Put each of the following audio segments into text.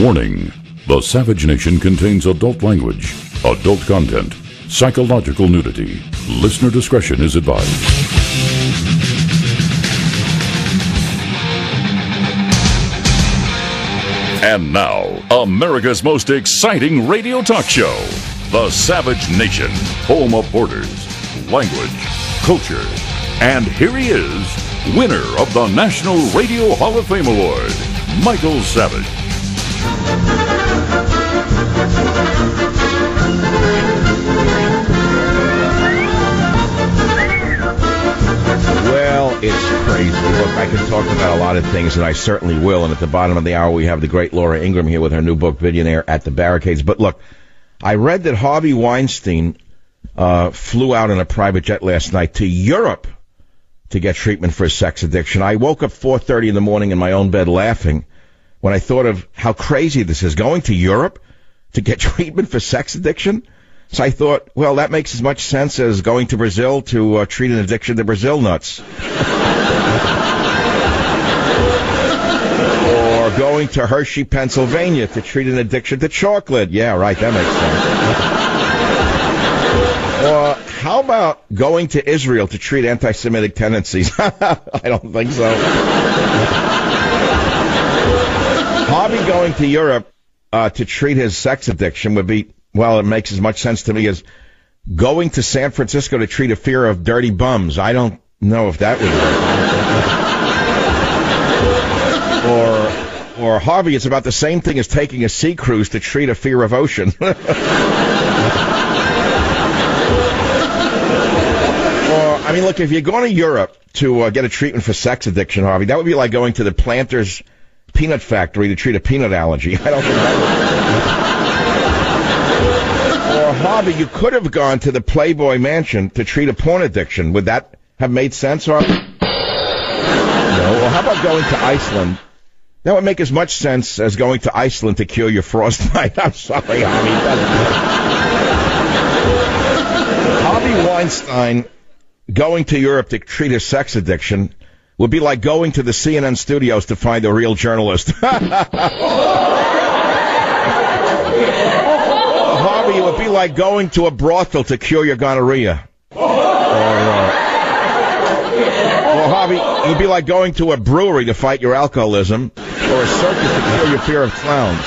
Warning The Savage Nation contains adult language, adult content, psychological nudity. Listener discretion is advised. And now, America's most exciting radio talk show, The Savage Nation, home of borders, language, culture. And here he is, winner of the National Radio Hall of Fame Award, Michael Savage. Well, it's crazy. Look, I can talk about a lot of things, and I certainly will. And at the bottom of the hour, we have the great Laura Ingraham here with her new book, Billionaire at the Barricades. But look, I read that Harvey Weinstein uh, flew out in a private jet last night to Europe to get treatment for his sex addiction. I woke up 4:30 in the morning in my own bed laughing when I thought of how crazy this is. Going to Europe to get treatment for sex addiction. So I thought, well, that makes as much sense as going to Brazil to uh, treat an addiction to Brazil nuts. or going to Hershey, Pennsylvania to treat an addiction to chocolate. Yeah, right, that makes sense. or how about going to Israel to treat anti-Semitic tendencies? I don't think so. Harvey going to Europe uh, to treat his sex addiction would be well, it makes as much sense to me as going to San Francisco to treat a fear of dirty bums. I don't know if that would work. or, or Harvey, it's about the same thing as taking a sea cruise to treat a fear of ocean. or, I mean, look, if you're going to Europe to uh, get a treatment for sex addiction, Harvey, that would be like going to the Planters Peanut Factory to treat a peanut allergy. I don't think that would Harvey, you could have gone to the Playboy Mansion to treat a porn addiction. Would that have made sense, Harvey? No. Well, how about going to Iceland? That would make as much sense as going to Iceland to cure your frostbite. I'm sorry, Harvey. Harvey Weinstein going to Europe to treat his sex addiction would be like going to the CNN studios to find a real journalist. Harvey, it would be like going to a brothel to cure your gonorrhea. Or, uh, or Harvey, it would be like going to a brewery to fight your alcoholism, or a circus to cure your fear of clowns.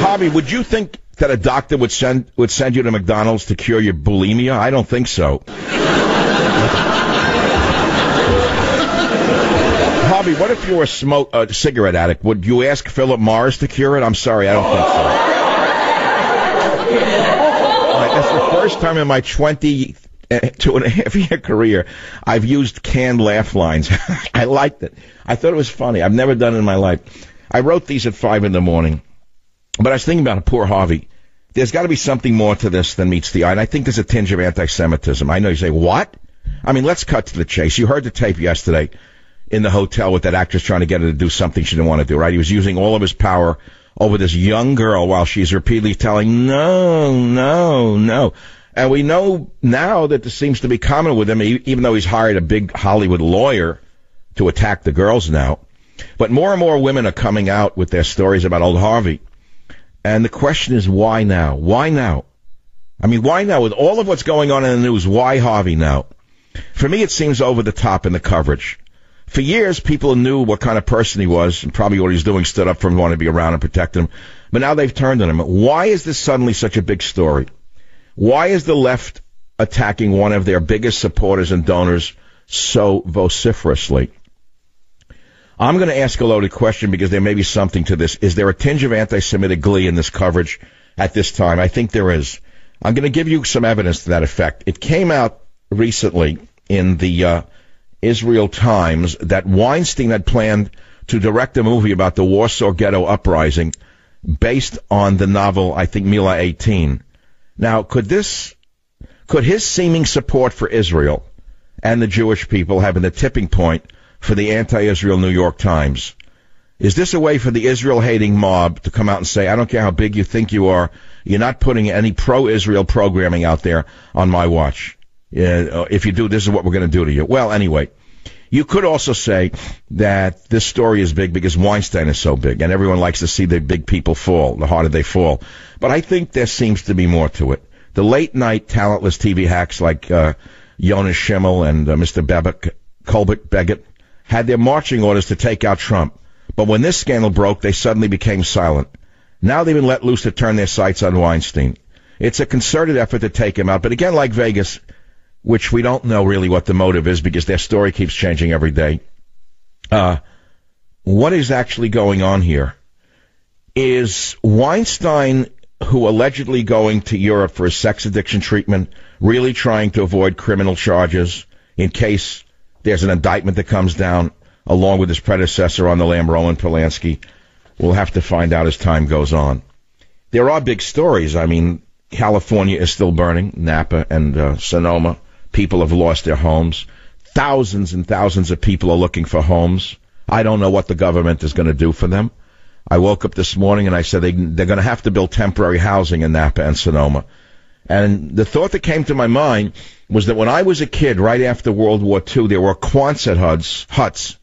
Harvey, would you think that a doctor would send would send you to McDonald's to cure your bulimia? I don't think so. Bobby, what if you were a smoke a cigarette addict? Would you ask Philip Morris to cure it? I'm sorry, I don't think so. right, that's the first time in my 20 uh, two and a half year career I've used canned laugh lines. I liked it. I thought it was funny. I've never done it in my life. I wrote these at five in the morning, but I was thinking about a poor Harvey. There's got to be something more to this than meets the eye, and I think there's a tinge of anti-Semitism. I know you say what? I mean, let's cut to the chase. You heard the tape yesterday in the hotel with that actress trying to get her to do something she didn't want to do, right? He was using all of his power over this young girl while she's repeatedly telling, no, no, no. And we know now that this seems to be common with him, even though he's hired a big Hollywood lawyer to attack the girls now. But more and more women are coming out with their stories about old Harvey. And the question is, why now? Why now? I mean, why now? With all of what's going on in the news, why Harvey now? For me, it seems over the top in the coverage for years, people knew what kind of person he was and probably what he was doing, stood up for him, wanted to be around and protect him. But now they've turned on him. Why is this suddenly such a big story? Why is the left attacking one of their biggest supporters and donors so vociferously? I'm going to ask a loaded question because there may be something to this. Is there a tinge of anti-Semitic glee in this coverage at this time? I think there is. I'm going to give you some evidence to that effect. It came out recently in the uh, Israel Times that Weinstein had planned to direct a movie about the Warsaw Ghetto uprising based on the novel, I think, Mila 18. Now, could this, could his seeming support for Israel and the Jewish people have been the tipping point for the anti-Israel New York Times? Is this a way for the Israel-hating mob to come out and say, I don't care how big you think you are, you're not putting any pro-Israel programming out there on my watch? Uh, if you do, this is what we're going to do to you. Well, anyway, You could also say that this story is big because Weinstein is so big, and everyone likes to see the big people fall, the harder they fall. But I think there seems to be more to it. The late night talentless TV hacks like uh, Jonas Schimmel and uh, Mr. Bebick, Colbert Beggett had their marching orders to take out Trump. But when this scandal broke, they suddenly became silent. Now they've been let loose to turn their sights on Weinstein. It's a concerted effort to take him out. But again, like Vegas, which we don't know really what the motive is because their story keeps changing every day. Uh, what is actually going on here? Is Weinstein, who allegedly going to Europe for his sex addiction treatment, really trying to avoid criminal charges in case there's an indictment that comes down along with his predecessor on the lam, Roman Polanski? We'll have to find out as time goes on. There are big stories. I mean, California is still burning, Napa and uh, Sonoma. People have lost their homes. Thousands and thousands of people are looking for homes. I don't know what the government is going to do for them. I woke up this morning and I said they, they're going to have to build temporary housing in Napa and Sonoma. And the thought that came to my mind was that when I was a kid, right after World War II, there were Quonset huts, huts,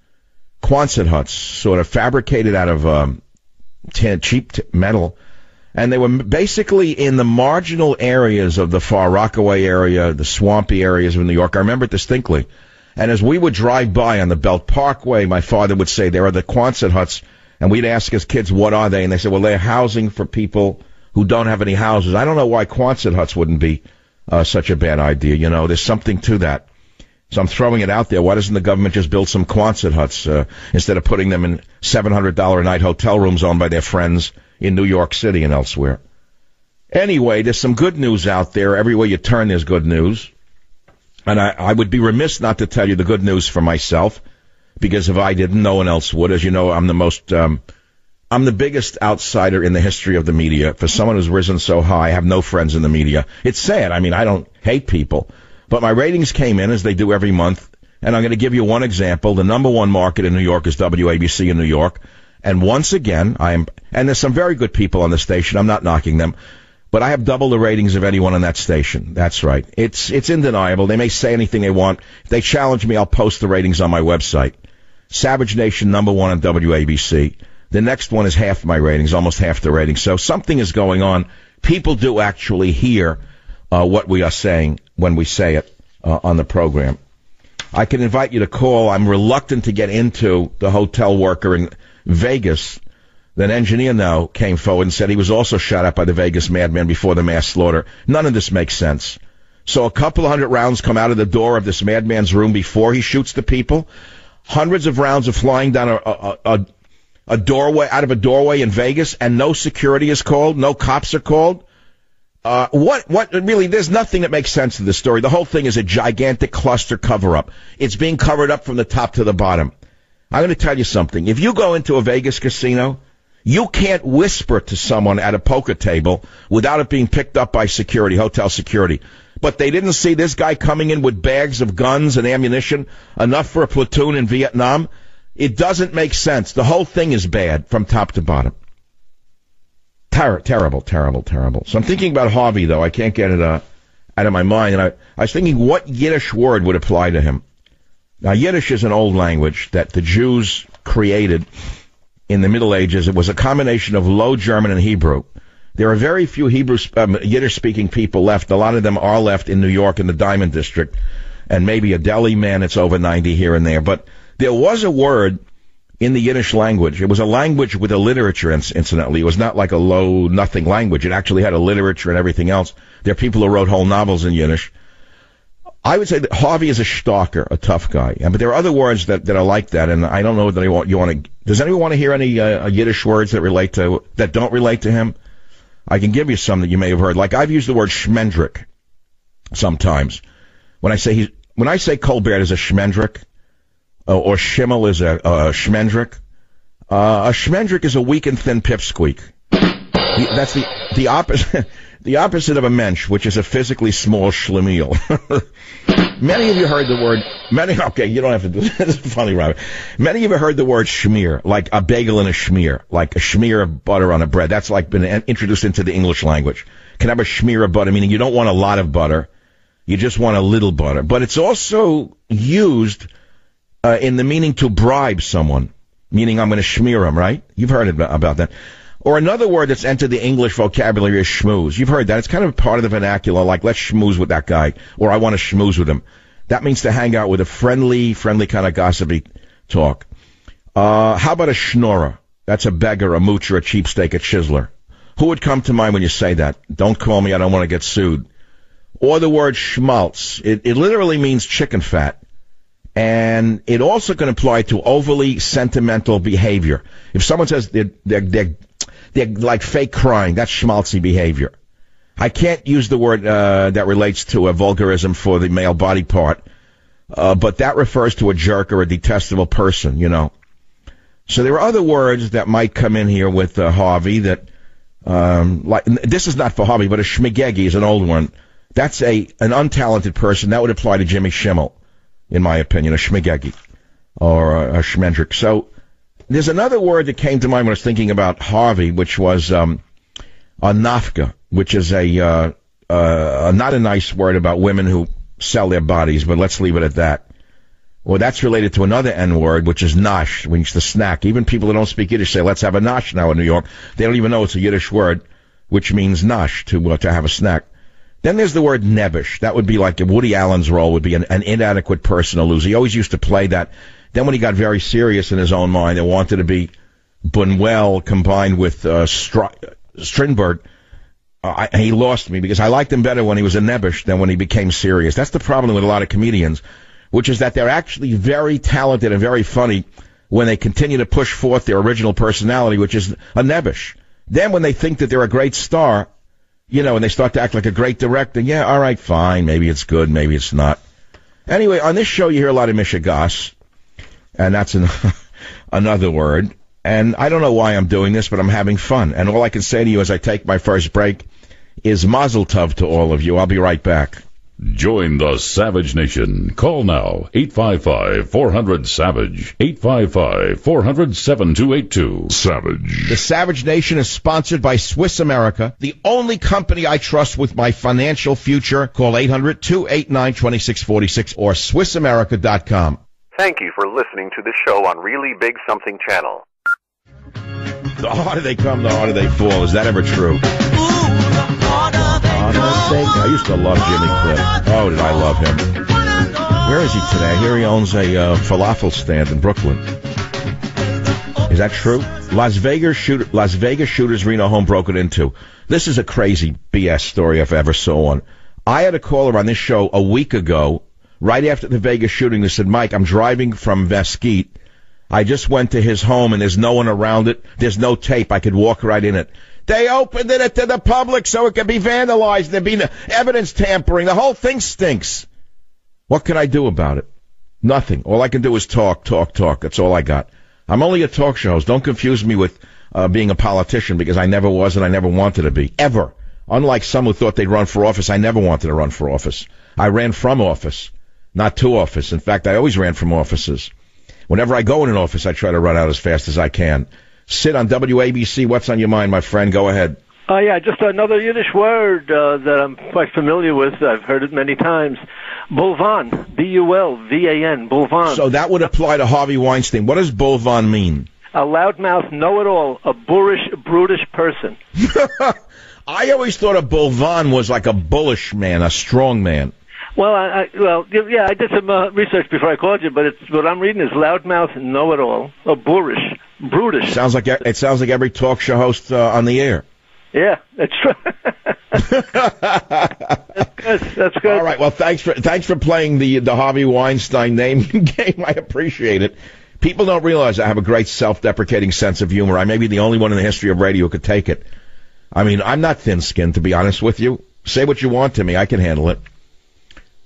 Quonset huts, sort of fabricated out of um, t- cheap t- metal and they were basically in the marginal areas of the Far Rockaway area, the swampy areas of New York. I remember it distinctly. And as we would drive by on the Belt Parkway, my father would say, there are the Quonset huts. And we'd ask his kids, what are they? And they said, well, they're housing for people who don't have any houses. I don't know why Quonset huts wouldn't be uh, such a bad idea. You know, there's something to that. So I'm throwing it out there. Why doesn't the government just build some Quonset huts uh, instead of putting them in $700 a night hotel rooms owned by their friends in New York City and elsewhere. Anyway, there's some good news out there. Everywhere you turn, there's good news. And I, I would be remiss not to tell you the good news for myself, because if I didn't, no one else would. As you know, I'm the most, um, I'm the biggest outsider in the history of the media. For someone who's risen so high, I have no friends in the media. It's sad. I mean, I don't hate people, but my ratings came in as they do every month. And I'm going to give you one example. The number one market in New York is WABC in New York. And once again, I am, and there's some very good people on the station. I'm not knocking them, but I have double the ratings of anyone on that station. That's right. It's, it's undeniable. They may say anything they want. If they challenge me, I'll post the ratings on my website. Savage Nation number one on WABC. The next one is half my ratings, almost half the ratings. So something is going on. People do actually hear uh, what we are saying when we say it uh, on the program. I can invite you to call. I'm reluctant to get into the hotel worker and Vegas. That engineer now came forward and said he was also shot at by the Vegas madman before the mass slaughter. None of this makes sense. So a couple of hundred rounds come out of the door of this madman's room before he shoots the people. Hundreds of rounds are flying down a, a, a, a doorway, out of a doorway in Vegas, and no security is called, no cops are called. Uh, what, what, really, there's nothing that makes sense to this story. The whole thing is a gigantic cluster cover up. It's being covered up from the top to the bottom. I'm going to tell you something. If you go into a Vegas casino, you can't whisper to someone at a poker table without it being picked up by security, hotel security. But they didn't see this guy coming in with bags of guns and ammunition, enough for a platoon in Vietnam. It doesn't make sense. The whole thing is bad from top to bottom. Ter- terrible, terrible, terrible. So I'm thinking about Harvey, though. I can't get it uh, out of my mind. And I, I was thinking what Yiddish word would apply to him. Now, Yiddish is an old language that the Jews created in the Middle Ages. It was a combination of Low German and Hebrew. There are very few Hebrew um, Yiddish-speaking people left. A lot of them are left in New York in the Diamond District, and maybe a Delhi man. It's over 90 here and there. But there was a word in the Yiddish language. It was a language with a literature, incidentally. It was not like a low, nothing language. It actually had a literature and everything else. There are people who wrote whole novels in Yiddish. I would say that Harvey is a shtarker, a tough guy. But there are other words that, that are like that, and I don't know that you want, you want to. Does anyone want to hear any uh, Yiddish words that relate to that don't relate to him? I can give you some that you may have heard. Like I've used the word schmendrick sometimes when I say he's when I say Colbert is a schmendrick uh, or Schimmel is a, a schmendrick. Uh, a schmendrick is a weak and thin pipsqueak. That's the the opposite. the opposite of a mensch, which is a physically small schlemiel. many of you heard the word, many, okay, you don't have to do this. is funny, Robert. Many of you heard the word schmear, like a bagel and a schmear, like a schmear of butter on a bread. That's like been introduced into the English language. Can I have a schmear of butter, meaning you don't want a lot of butter. You just want a little butter. But it's also used uh, in the meaning to bribe someone, meaning I'm going to schmear him, right? You've heard about that. Or another word that's entered the English vocabulary is schmooze. You've heard that. It's kind of part of the vernacular, like let's schmooze with that guy, or I want to schmooze with him. That means to hang out with a friendly, friendly kind of gossipy talk. Uh, how about a schnorrer? That's a beggar, a moocher, a cheapsteak, a chiseler. Who would come to mind when you say that? Don't call me, I don't want to get sued. Or the word schmaltz. It, it literally means chicken fat. And it also can apply to overly sentimental behavior. If someone says they're, they're, they're, they're like fake crying, that's schmaltzy behavior. I can't use the word uh, that relates to a vulgarism for the male body part, uh, but that refers to a jerk or a detestable person, you know. So there are other words that might come in here with uh, Harvey that, um, like this is not for Harvey, but a schmegegge is an old one. That's a an untalented person. That would apply to Jimmy Schimmel, in my opinion, a schmegegge or a, a schmendrick. So there's another word that came to mind when I was thinking about Harvey, which was um, a nafka, which is a uh, uh, not a nice word about women who sell their bodies, but let's leave it at that. Well, that's related to another N word, which is nosh, which is the snack. Even people that don't speak Yiddish say, let's have a nosh now in New York. They don't even know it's a Yiddish word, which means nosh, to, uh, to have a snack. Then there's the word nebbish. That would be like Woody Allen's role would be an, an inadequate person to lose. He always used to play that. Then when he got very serious in his own mind and wanted to be Buñuel combined with uh, Str- Strindberg, uh, I, he lost me because I liked him better when he was a nebbish than when he became serious. That's the problem with a lot of comedians which is that they're actually very talented and very funny when they continue to push forth their original personality, which is a nebbish. Then when they think that they're a great star, you know, and they start to act like a great director, yeah, all right, fine, maybe it's good, maybe it's not. Anyway, on this show you hear a lot of mishigas, and that's an, another word. And I don't know why I'm doing this, but I'm having fun. And all I can say to you as I take my first break is mazel tov to all of you. I'll be right back. Join the Savage Nation. Call now 855-400-SAVAGE. 855-400-7282. Savage. The Savage Nation is sponsored by Swiss America, the only company I trust with my financial future. Call 800-289-2646 or SwissAmerica.com. Thank you for listening to the show on Really Big Something Channel. The harder they come, the harder they fall. Is that ever true? I used to love Jimmy Cliff. Oh, did I love him. Where is he today? I hear he owns a uh, falafel stand in Brooklyn. Is that true? Las Vegas shoot, Las Vegas shooters Reno home broken into. This is a crazy BS story if I ever saw one. I had a caller on this show a week ago, right after the Vegas shooting, that said, Mike, I'm driving from Mesquite. I just went to his home and there's no one around it. There's no tape. I could walk right in it. They opened it to the public so it could be vandalized. There'd be no evidence tampering. The whole thing stinks. What can I do about it? Nothing. All I can do is talk, talk, talk. That's all I got. I'm only a talk show host. Don't confuse me with uh, being a politician because I never was and I never wanted to be. Ever. Unlike some who thought they'd run for office, I never wanted to run for office. I ran from office, not to office. In fact, I always ran from offices. Whenever I go in an office, I try to run out as fast as I can. Sit on WABC. What's on your mind, my friend? Go ahead. Oh, yeah, just another Yiddish word uh, that I'm quite familiar with. I've heard it many times. Bulvan, B-U-L-V-A-N, Bulvan. So that would apply to Harvey Weinstein. What does Bulvan mean? A loudmouth, know-it-all, a boorish, brutish person. I always thought a Bulvan was like a bullish man, a strong man. Well, I, I well, yeah, I did some uh, research before I called you, but it's what I'm reading is loudmouth, know-it-all, a boorish, brutish. Sounds like it sounds like every talk show host uh, on the air. Yeah, that's true. that's good. That's good. All right. Well, thanks for thanks for playing the the Harvey Weinstein name game. I appreciate it. People don't realize I have a great self-deprecating sense of humor. I may be the only one in the history of radio who could take it. I mean, I'm not thin-skinned, to be honest with you. Say what you want to me, I can handle it.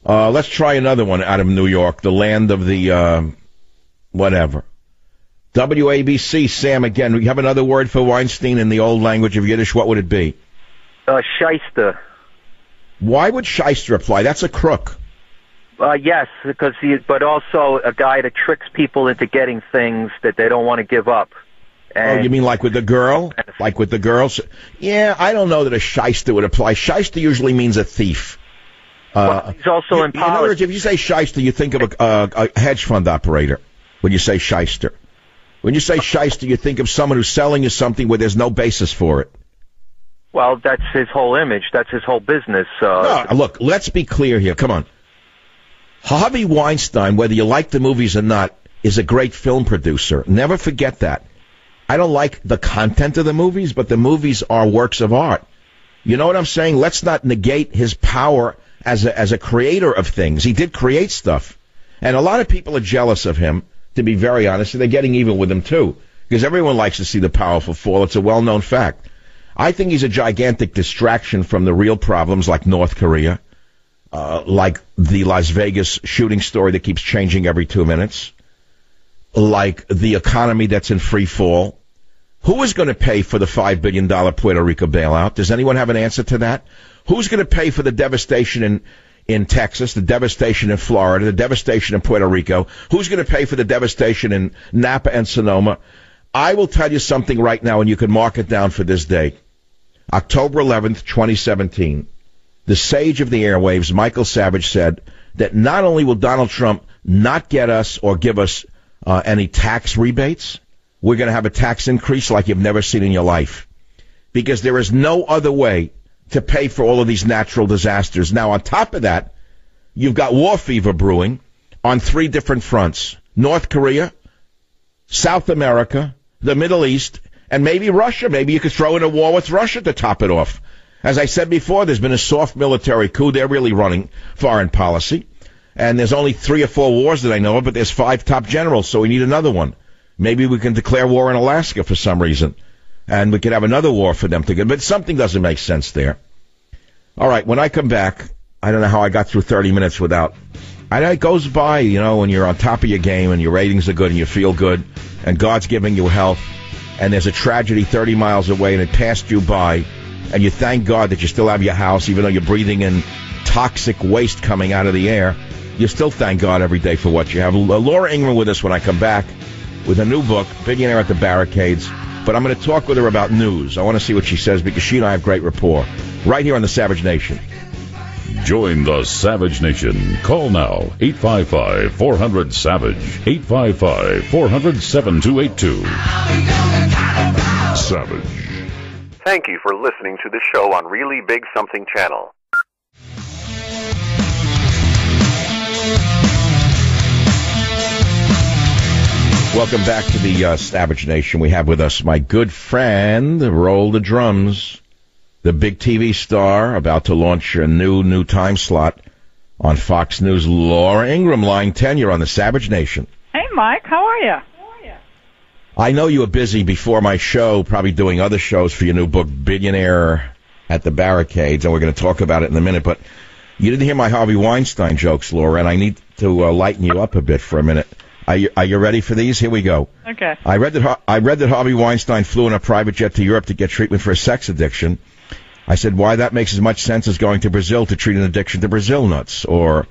Uh, let's try another one out of New York, the land of the, uh, whatever. WABC, Sam, again, we have another word for Weinstein in the old language of Yiddish. What would it be? Uh, shyster. Why would shyster apply? That's a crook. Uh, yes, because he, but also a guy that tricks people into getting things that they don't want to give up. And oh, you mean like with the girl? Like with the girls? Yeah, I don't know that a shyster would apply. Shyster usually means a thief. Uh, well, he's also you, in, in other words, if you say shyster, you think of a, a, a hedge fund operator. when you say shyster? When you say shyster, you think of someone who's selling you something where there's no basis for it. Well, that's his whole image. That's his whole business. Uh, No, look, let's be clear here. Come on. Harvey Weinstein, whether you like the movies or not, is a great film producer. Never forget that. I don't like the content of the movies, but the movies are works of art. You know what I'm saying? Let's not negate his power as a, as a creator of things. He did create stuff. And a lot of people are jealous of him, to be very honest, and they're getting even with him too. Because everyone likes to see the powerful fall. It's a well-known fact. I think he's a gigantic distraction from the real problems like North Korea, uh, like the Las Vegas shooting story that keeps changing every two minutes, like the economy that's in free fall. Who is going to pay for the $5 billion Puerto Rico bailout? Does anyone have an answer to that? Who's going to pay for the devastation in, in Texas, the devastation in Florida, the devastation in Puerto Rico? Who's going to pay for the devastation in Napa and Sonoma? I will tell you something right now, and you can mark it down for this date. October 11th, 2017. The sage of the airwaves, Michael Savage, said that not only will Donald Trump not get us or give us uh, any tax rebates, we're going to have a tax increase like you've never seen in your life. Because there is no other way to pay for all of these natural disasters. Now, on top of that, you've got war fever brewing on three different fronts. North Korea, South America, the Middle East, and maybe Russia. Maybe you could throw in a war with Russia to top it off. As I said before, there's been a soft military coup. They're really running foreign policy. And there's only three or four wars that I know of, but there's five top generals, so we need another one. Maybe we can declare war in Alaska for some reason. And we could have another war for them to get, but something doesn't make sense there. All right, when I come back, I don't know how I got through 30 minutes without. I know it goes by, you know, when you're on top of your game and your ratings are good and you feel good and God's giving you health and there's a tragedy 30 miles away and it passed you by and you thank God that you still have your house even though you're breathing in toxic waste coming out of the air. You still thank God every day for what you have. Laura Ingraham with us when I come back with a new book, Billionaire at the Barricades. But I'm going to talk with her about news. I want to see what she says because she and I have great rapport. Right here on the Savage Nation. Join the Savage Nation. Call now 855 400 Savage. 855 400 7282. Savage. Thank you for listening to the show on Really Big Something Channel. Welcome back to the uh, Savage Nation. We have with us my good friend, roll the drums, the big TV star about to launch a new new time slot on Fox News. Laura Ingraham, line ten. You're on the Savage Nation. Hey, Mike, how are you? I know you were busy before my show, probably doing other shows for your new book, Billionaire at the Barricades, and we're going to talk about it in a minute. But you didn't hear my Harvey Weinstein jokes, Laura, and I need to uh, lighten you up a bit for a minute. Are you, are you ready for these? Here we go. Okay. I read that I read that Harvey Weinstein flew in a private jet to Europe to get treatment for a sex addiction. I said, why that makes as much sense as going to Brazil to treat an addiction to Brazil nuts, or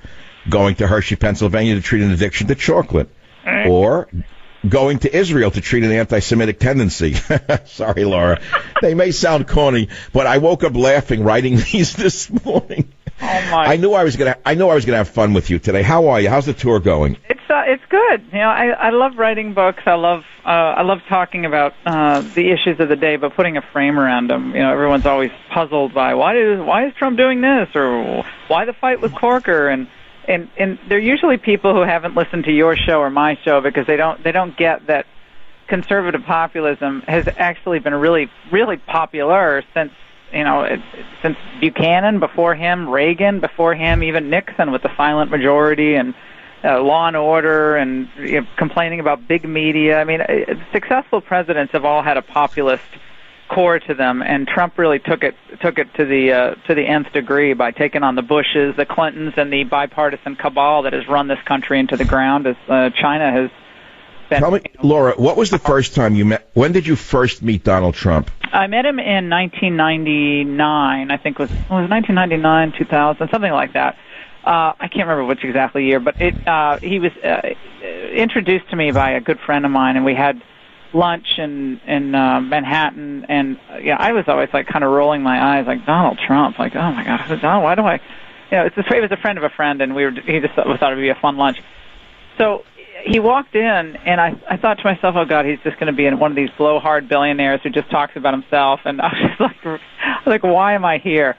going to Hershey, Pennsylvania to treat an addiction to chocolate, or going to Israel to treat an anti-Semitic tendency. Sorry, Laura. they may sound corny, but I woke up laughing writing these this morning. Oh my! I knew I was gonna. I knew I was gonna have fun with you today. How are you? How's the tour going? It's uh, it's good. You know, I I love writing books. I love uh, I love talking about uh, the issues of the day, but putting a frame around them. You know, everyone's always puzzled by why is why is Trump doing this or why the fight with Corker and. And and they're usually people who haven't listened to your show or my show because they don't they don't get that conservative populism has actually been really really popular since you know it, since Buchanan before him Reagan before him even Nixon with the silent majority and uh, law and order and you know, complaining about big media. I mean uh, successful presidents have all had a populist core to them and Trump really took it took it to the uh, to the nth degree by taking on the Bushes the Clintons and the bipartisan cabal that has run this country into the ground as uh, China has Tell me, Laura, what was the first time you met? When did you first meet Donald Trump? I met him in 1999. I think it was it was 1999, 2000, something like that. Uh, I can't remember which exactly year, but it uh, he was uh, introduced to me by a good friend of mine, and we had lunch in in uh, Manhattan. And uh, yeah, I was always like kind of rolling my eyes, like Donald Trump, like oh my god, Donald, why do I? You know, it's, it was a friend of a friend, and we were he just thought, thought it would be a fun lunch. So he walked in, and I I thought to myself, oh God, he's just going to be one of these blowhard billionaires who just talks about himself. And I was like, I was like, why am I here?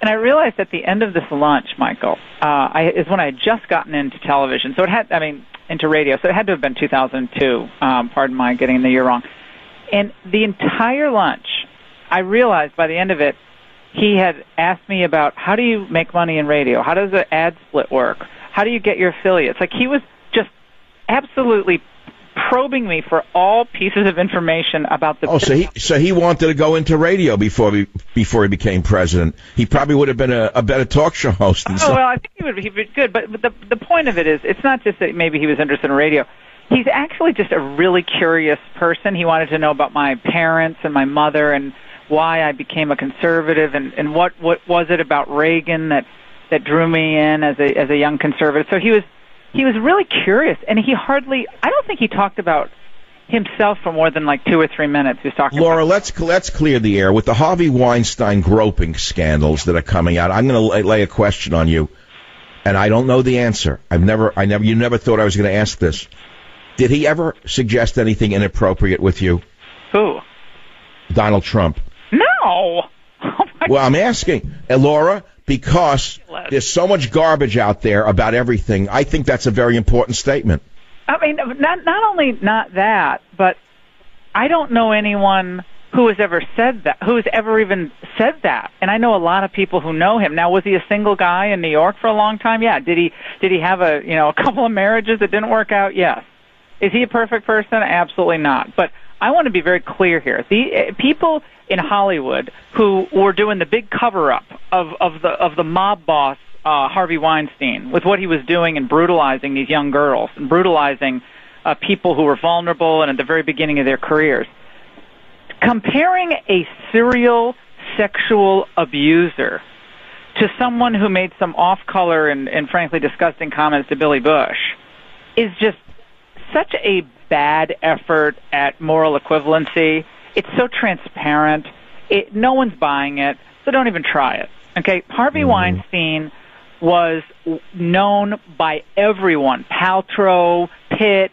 And I realized at the end of this lunch, Michael, uh, I, is when I had just gotten into television. So it had, I mean, into radio. So it had to have been 2002. Um, pardon my getting the year wrong. And the entire lunch, I realized by the end of it, he had asked me about how do you make money in radio? How does the ad split work? How do you get your affiliates? Like he was absolutely probing me for all pieces of information about the. Oh, so he so he wanted to go into radio before he before he became president. He probably would have been a, a better talk show host. Than oh well, I think he would be good. But, but the the point of it is, it's not just that maybe he was interested in radio. He's actually just a really curious person. He wanted to know about my parents and my mother and why I became a conservative and and what what was it about Reagan that that drew me in as a as a young conservative. So he was he was really curious, and he hardly. I don't think he talked about himself for more than like two or three minutes. He was talking. Laura, about, let's let's clear the air with the Harvey Weinstein groping scandals that are coming out. I'm going to lay, lay a question on you, and I don't know the answer. I've never, I never, you never thought I was going to ask this. Did he ever suggest anything inappropriate with you, who? Donald Trump? No. Oh Well, I'm asking, uh, Laura, because there's so much garbage out there about everything. I think that's a very important statement. I mean, not not only not that, but I don't know anyone who has ever said that, who has ever even said that. And I know a lot of people who know him. Now, was he a single guy in New York for a long time? Yeah. Did he did he have a you know a couple of marriages that didn't work out? Yes. Is he a perfect person? Absolutely not. But I want to be very clear here. The uh, people in Hollywood who were doing the big cover up of of the of the mob boss uh, Harvey Weinstein with what he was doing and brutalizing these young girls and brutalizing uh, people who were vulnerable and at the very beginning of their careers. Comparing a serial sexual abuser to someone who made some off-color and, and frankly disgusting comments to Billy Bush is just such a bad effort at moral equivalency. It's so transparent. It, no one's buying it, so don't even try it. Okay, Harvey mm-hmm. Weinstein was known by everyone: Paltrow, Pitt,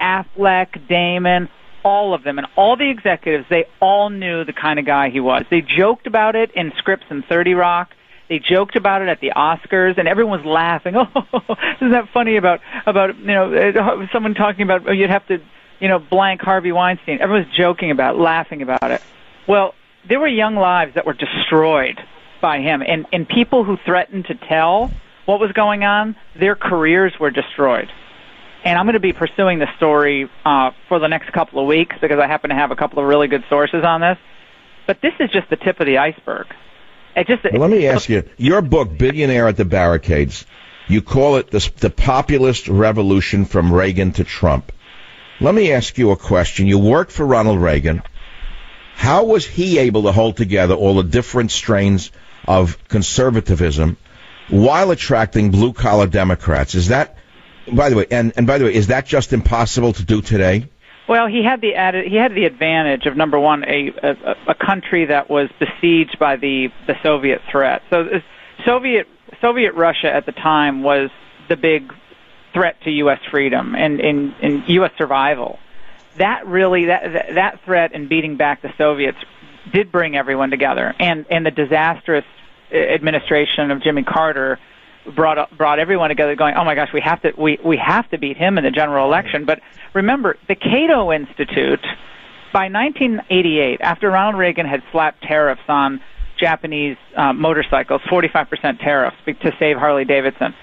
Affleck, Damon, all of them, and all the executives. They all knew the kind of guy he was. They joked about it in scripts in Thirty Rock. They joked about it at the Oscars, and everyone was laughing. Oh, isn't that funny about about you know uh, someone talking about oh, you'd have to you know blank Harvey Weinstein. Everyone was joking about, it, laughing about it. Well, there were young lives that were destroyed by him, and and people who threatened to tell what was going on, their careers were destroyed. And I'm going to be pursuing the story uh, for the next couple of weeks because I happen to have a couple of really good sources on this. But this is just the tip of the iceberg. It just Well, let me ask you, your book, Billionaire at the Barricades, you call it the, the populist revolution from Reagan to Trump. Let me ask you a question. You worked for Ronald Reagan. How was he able to hold together all the different strains of conservatism while attracting blue collar Democrats? Is that, by the way, and, and by the way, is that just impossible to do today? Well, he had the added, he had the advantage of number one, a, a a country that was besieged by the the Soviet threat. So Soviet Soviet Russia at the time was the big threat to U.S. freedom and in in U.S. survival. That really that that- that threat and beating back the Soviets did bring everyone together, and and the disastrous uh, administration of Jimmy Carter brought brought everyone together going oh my gosh we have to we we have to beat him in the general election. But remember the Cato Institute by 1988 after Ronald Reagan had slapped tariffs on Japanese uh, motorcycles 45% tariffs to save Harley Davidson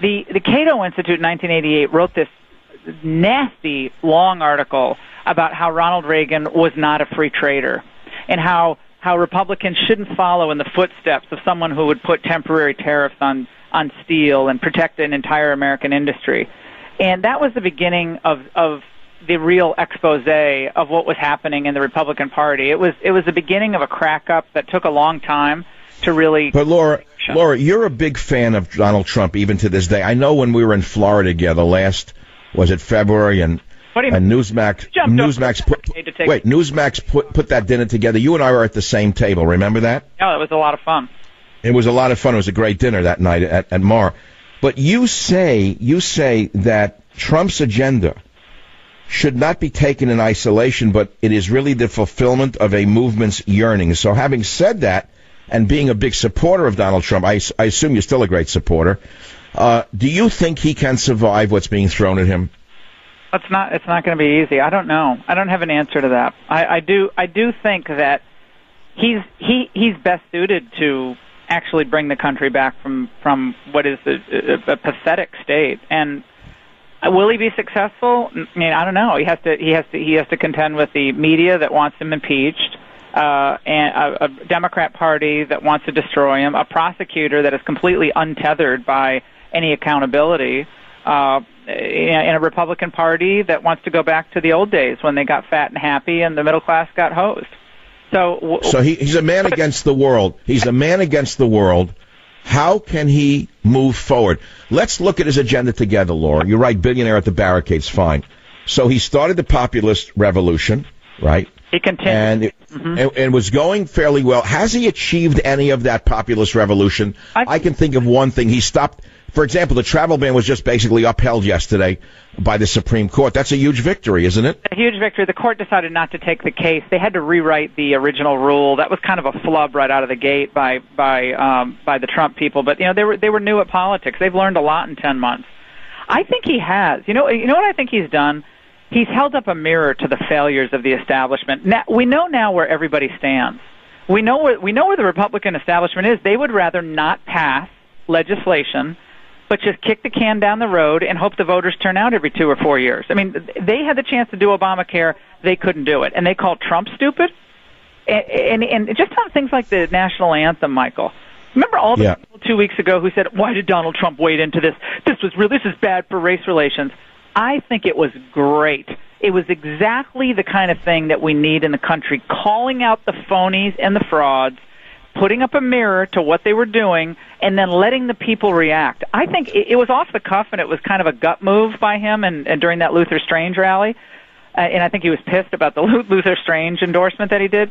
the the Cato Institute in 1988 wrote this nasty long article about how Ronald Reagan was not a free trader and how how Republicans shouldn't follow in the footsteps of someone who would put temporary tariffs on on steel and protect an entire American industry. And that was the beginning of of the real expose of what was happening in the Republican Party. It was it was the beginning of a crack up that took a long time to really But Laura, Laura, you're a big fan of Donald Trump even to this day. I know when we were in Florida together last, was it February, and and Newsmax, Newsmax put, take- wait, Newsmax put put that dinner together. You and I were at the same table. Remember that? Oh, yeah, it was a lot of fun. It was a lot of fun. It was a great dinner that night at, at Mar. But you say you say that Trump's agenda should not be taken in isolation, but it is really the fulfillment of a movement's yearnings. So, having said that, and being a big supporter of Donald Trump, I, I assume you're still a great supporter. Uh, do you think he can survive what's being thrown at him? It's not. It's not going to be easy. I don't know. I don't have an answer to that. I, I do. I do think that he's he he's best suited to actually bring the country back from from what is a, a, a pathetic state. And will he be successful? I mean, I don't know. He has to he has to he has to contend with the media that wants him impeached, uh, and a, a Democrat Party that wants to destroy him, a prosecutor that is completely untethered by any accountability. Uh, in a Republican Party that wants to go back to the old days when they got fat and happy and the middle class got hosed. So, so he, he's a man against the world. He's a man against the world. How can he move forward? Let's look at his agenda together, Laura. You're right, billionaire at the barricades, fine. So he started the populist revolution, right? He continued. And, it, mm-hmm. and, and, was going fairly well. Has he achieved any of that populist revolution? I, I can think of one thing. He stopped for example, the travel ban was just basically upheld yesterday by the Supreme Court. That's a huge victory, isn't it? A huge victory. The court decided not to take the case. They had to rewrite the original rule. That was kind of a flub right out of the gate by by um, by the Trump people. But you know they were they were new at politics. They've learned a lot in ten months. I think he has. You know you know what I think he's done. He's held up a mirror to the failures of the establishment. Now, we know now where everybody stands. We know where we know where the Republican establishment is. They would rather not pass legislation but just kick the can down the road and hope the voters turn out every two or four years. I mean, they had the chance to do Obamacare, they couldn't do it, and they called Trump stupid. And, and, and just on things like the national anthem, Michael. Remember all the yeah. people two weeks ago who said, "Why did Donald Trump wade into this? This was real. This is bad for race relations." I think it was great. It was exactly the kind of thing that we need in the country, calling out the phonies and the frauds putting up a mirror to what they were doing, and then letting the people react. I think it, it was off the cuff, and it was kind of a gut move by him, and, and during that Luther Strange rally, uh, and I think he was pissed about the Luther Strange endorsement that he did.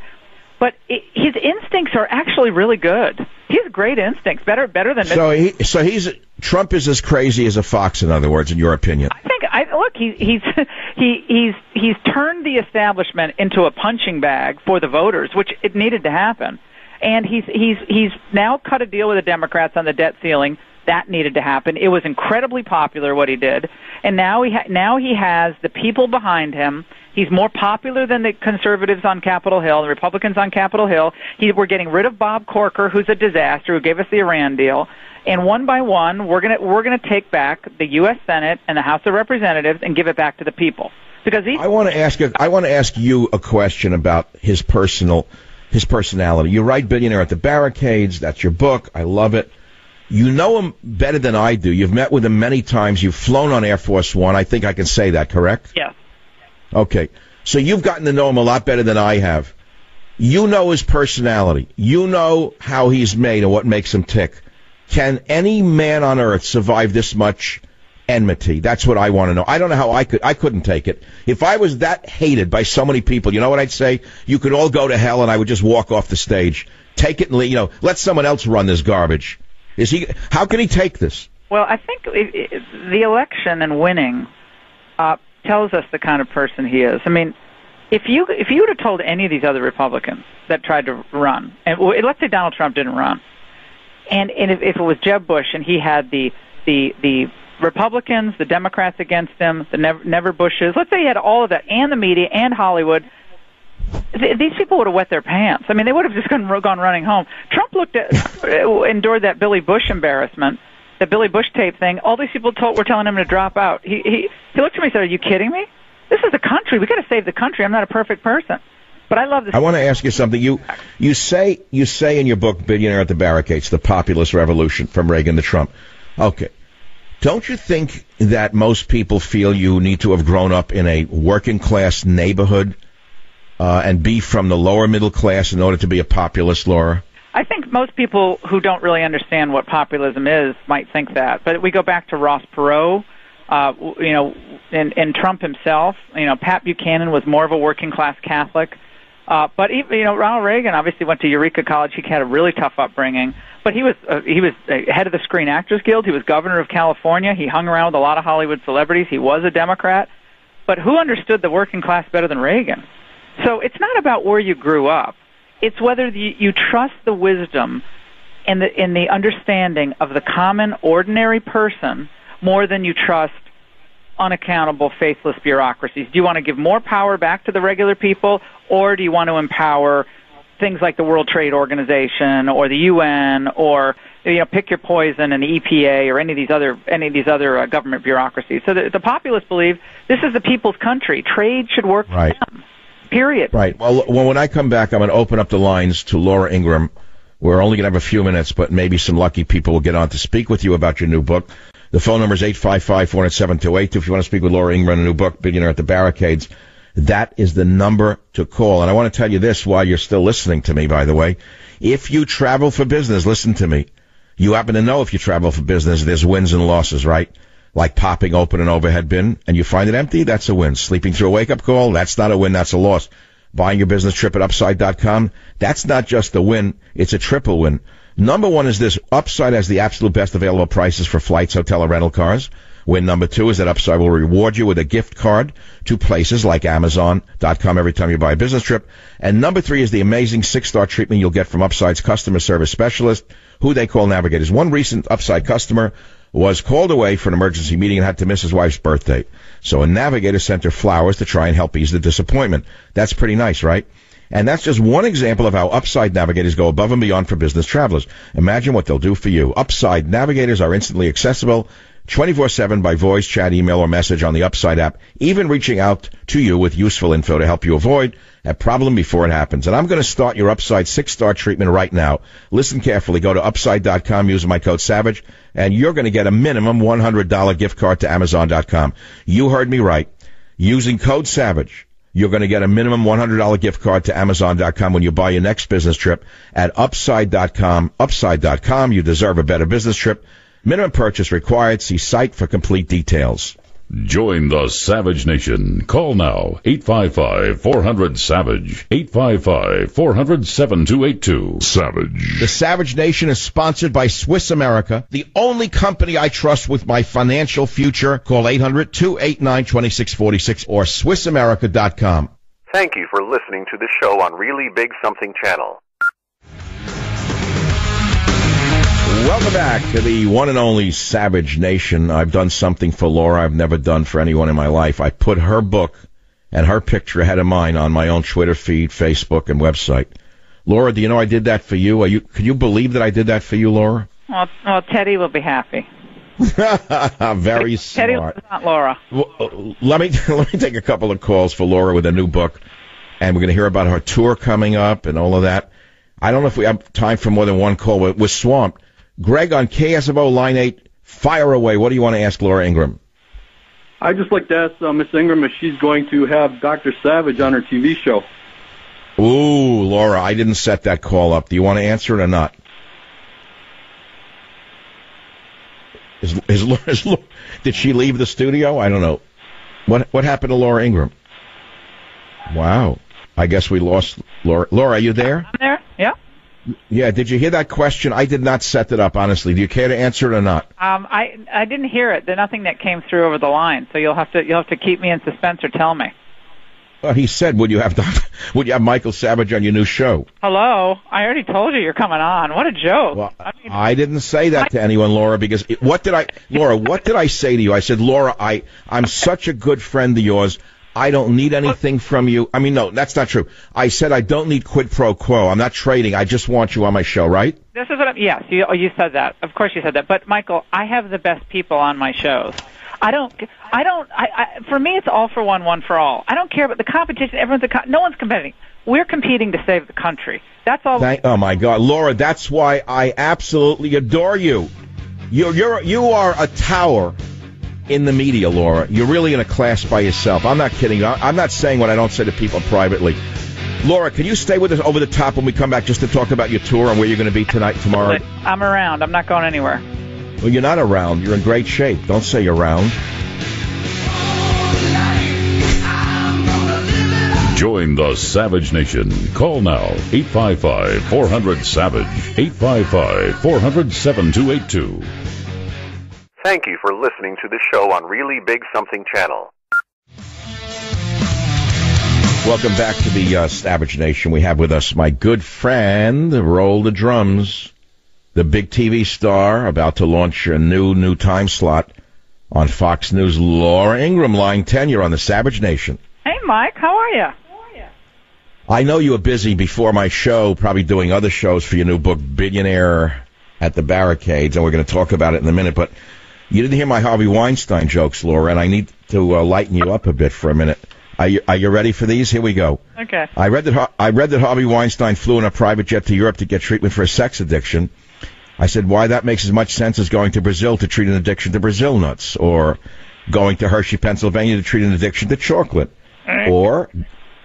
But it, his instincts are actually really good. He has great instincts, better better than. So he, so he's Trump is as crazy as a fox, in other words, in your opinion. I think I look he, he's he he's he's turned the establishment into a punching bag for the voters, which it needed to happen and he's he's he's now cut a deal with the Democrats on the debt ceiling. That needed to happen. It was incredibly popular what he did, and now he ha- now he has the people behind him. He's more popular than the conservatives on Capitol Hill, the Republicans on Capitol Hill. He, we're getting rid of Bob Corker, who's a disaster, who gave us the Iran deal. And one by one, we're gonna we're gonna take back the U.S. Senate and the House of Representatives and give it back to the people. Because he- I want to ask I want to ask you a question about his personal his personality. You write Billionaire at the Barricades. That's your book. I love it. You know him better than I do. You've met with him many times. You've flown on Air Force One. I think I can say that, correct? Yeah. Okay. So you've gotten to know him a lot better than I have. You know his personality. You know how he's made and what makes him tick. Can any man on earth survive this much enmity. That's what I want to know. I don't know how I could. I couldn't take it. If I was that hated by so many people, you know what I'd say? You could all go to hell, and I would just walk off the stage. Take it and you know, let someone else run this garbage. Is he? How can he take this? Well, I think it, it, the election and winning uh, tells us the kind of person he is. I mean, if you if you would have told any of these other Republicans that tried to run, and let's say Donald Trump didn't run, and and if, if it was Jeb Bush and he had the the the Republicans, the Democrats against him, the never, never Bushes. Let's say he had all of that, and the media, and Hollywood. Th- these people would have wet their pants. I mean, they would have just gone, gone running home. Trump looked at, endured that Billy Bush embarrassment, the Billy Bush tape thing. All these people told, were telling him to drop out. He, he, he looked at me and said, "Are you kidding me? This is the country. We got to save the country. I'm not a perfect person." But I love this. I want to ask you something. You you say you say in your book, "Billionaire at the Barricades: The Populist Revolution from Reagan to Trump." Okay, don't you think that most people feel you need to have grown up in a working class neighborhood uh, and be from the lower middle class in order to be a populist, Laura? I think most people who don't really understand what populism is might think that. But we go back to Ross Perot, uh, you know, and, and Trump himself. You know, Pat Buchanan was more of a working class Catholic. Uh, but even, you know, Ronald Reagan obviously went to Eureka College. He had a really tough upbringing. But he was uh, he was uh, head of the Screen Actors Guild. He was governor of California. He hung around with a lot of Hollywood celebrities. He was a Democrat. But who understood the working class better than Reagan? So it's not about where you grew up. It's whether the, you trust the wisdom and the in the understanding of the common ordinary person more than you trust unaccountable faithless bureaucracies. Do you want to give more power back to the regular people or do you want to empower things like the World Trade Organization or the UN or you know pick your poison and the EPA or any of these other any of these other uh, government bureaucracies. So the, the populists believe this is the people's country. Trade should work right. for them. Period. Right. Well, well, when I come back, I'm going to open up the lines to Laura Ingraham. We're only going to have a few minutes, but maybe some lucky people will get on to speak with you about your new book. The phone number is 855-407-282 if you want to speak with Laura Ingraham, a new book, Billionaire at the Barricades. That is the number to call. And I want to tell you this while you're still listening to me, by the way. If you travel for business, listen to me. You happen to know if you travel for business, there's wins and losses, right? Like popping open an overhead bin and you find it empty, that's a win. Sleeping through a wake up call, that's not a win, that's a loss. Buying your business trip at upside.com, that's not just a win, it's a triple win. Number one is this, Upside has the absolute best available prices for flights, hotel, and rental cars. Win number two is that Upside will reward you with a gift card to places like Amazon.com every time you buy a business trip. And number three is the amazing six-star treatment you'll get from Upside's customer service specialist, who they call Navigators. One recent Upside customer was called away for an emergency meeting and had to miss his wife's birthday. So a Navigator sent her flowers to try and help ease the disappointment. That's pretty nice, right? And that's just one example of how Upside Navigators go above and beyond for business travelers. Imagine what they'll do for you. Upside Navigators are instantly accessible 24-7 by voice, chat, email, or message on the Upside app, even reaching out to you with useful info to help you avoid a problem before it happens. And I'm going to start your Upside six-star treatment right now. Listen carefully. Go to Upside.com, use my code SAVAGE, and you're going to get a minimum $100 gift card to Amazon.com. You heard me right. Using code SAVAGE, you're going to get a minimum $100 gift card to Amazon.com when you buy your next business trip at Upside.com. Upside.com. You deserve a better business trip. Minimum purchase required. See site for complete details. Join the Savage Nation. Call now 855-400-SAVAGE. 855-400-7282. Savage. The Savage Nation is sponsored by Swiss America, the only company I trust with my financial future. Call 800-289-2646 or SwissAmerica.com. Thank you for listening to the show on Really Big Something Channel. Welcome back to the one and only Savage Nation. I've done something for Laura I've never done for anyone in my life. I put her book and her picture ahead of mine on my own Twitter feed, Facebook, and website. Laura, do you know I did that for you? Are you can you believe that I did that for you, Laura? Well, well Teddy will be happy. Very Teddy, smart. not Laura. Well, uh, let me let me take a couple of calls for Laura with a new book, and we're going to hear about her tour coming up and all of that. I don't know if we have time for more than one call. We're, we're swamped. Greg on KSFO line eight, fire away. What do you want to ask Laura Ingraham? I'd just like to ask uh, Miss Ingraham if she's going to have Dr. Savage on her TV show. Ooh, Laura, I didn't set that call up. Do you want to answer it or not? Is, is, is, is, did she leave the studio? I don't know. What what happened to Laura Ingraham? Wow. I guess we lost Laura. Laura, are you there? I'm there. Yeah. Yeah. Did you hear that question? I did not set it up. Honestly, do you care to answer it or not? Um, I I didn't hear it. There's nothing that came through over the line, so you'll have to you'll have to keep me in suspense or tell me. Well, he said, "Would you have would you have Michael Savage on your new show?" Hello, I already told you you're coming on. What a joke! Well, I mean, I didn't say that to anyone, Laura, because it, what did I, Laura? What did I say to you? I said, Laura, I I'm such a good friend of yours. I don't need anything from you. I mean, no, that's not true. I said I don't need quid pro quo. I'm not trading. I just want you on my show, right? this is what I'm. Yes, you you said that. Of course you said that. But Michael, I have the best people on my shows. I don't. I don't. I, I for me, it's all for one, one for all. I don't care about the competition. Everyone's a. co- No one's competing. We're competing to save the country. That's all. Thank, oh my God, Laura, that's why I absolutely adore you. You're you're you are a tower in the media, Laura. You're really in a class by yourself. I'm not kidding. I- I'm not saying what I don't say to people privately. Laura, can you stay with us over the top when we come back just to talk about your tour and where you're going to be tonight tomorrow? I'm around. I'm not going anywhere. Well, you're not around. You're in great shape. Don't say you're around. Join the Savage Nation. Call now 855 400 Savage. 855 400 7282. Thank you for listening to the show on Really Big Something Channel. Welcome back to the uh, Savage Nation. We have with us my good friend, roll the drums, the big TV star about to launch a new new time slot on Fox News. Laura Ingraham, line ten. You're on the Savage Nation. Hey, Mike, how are you? I know you were busy before my show, probably doing other shows for your new book, Billionaire at the Barricades, and we're going to talk about it in a minute. But you didn't hear my Harvey Weinstein jokes, Laura, and I need to uh, lighten you up a bit for a minute. Are you, are you ready for these? Here we go. Okay. I read that I read that Harvey Weinstein flew in a private jet to Europe to get treatment for a sex addiction. I said, why that makes as much sense as going to Brazil to treat an addiction to Brazil nuts, or going to Hershey, Pennsylvania to treat an addiction to chocolate, or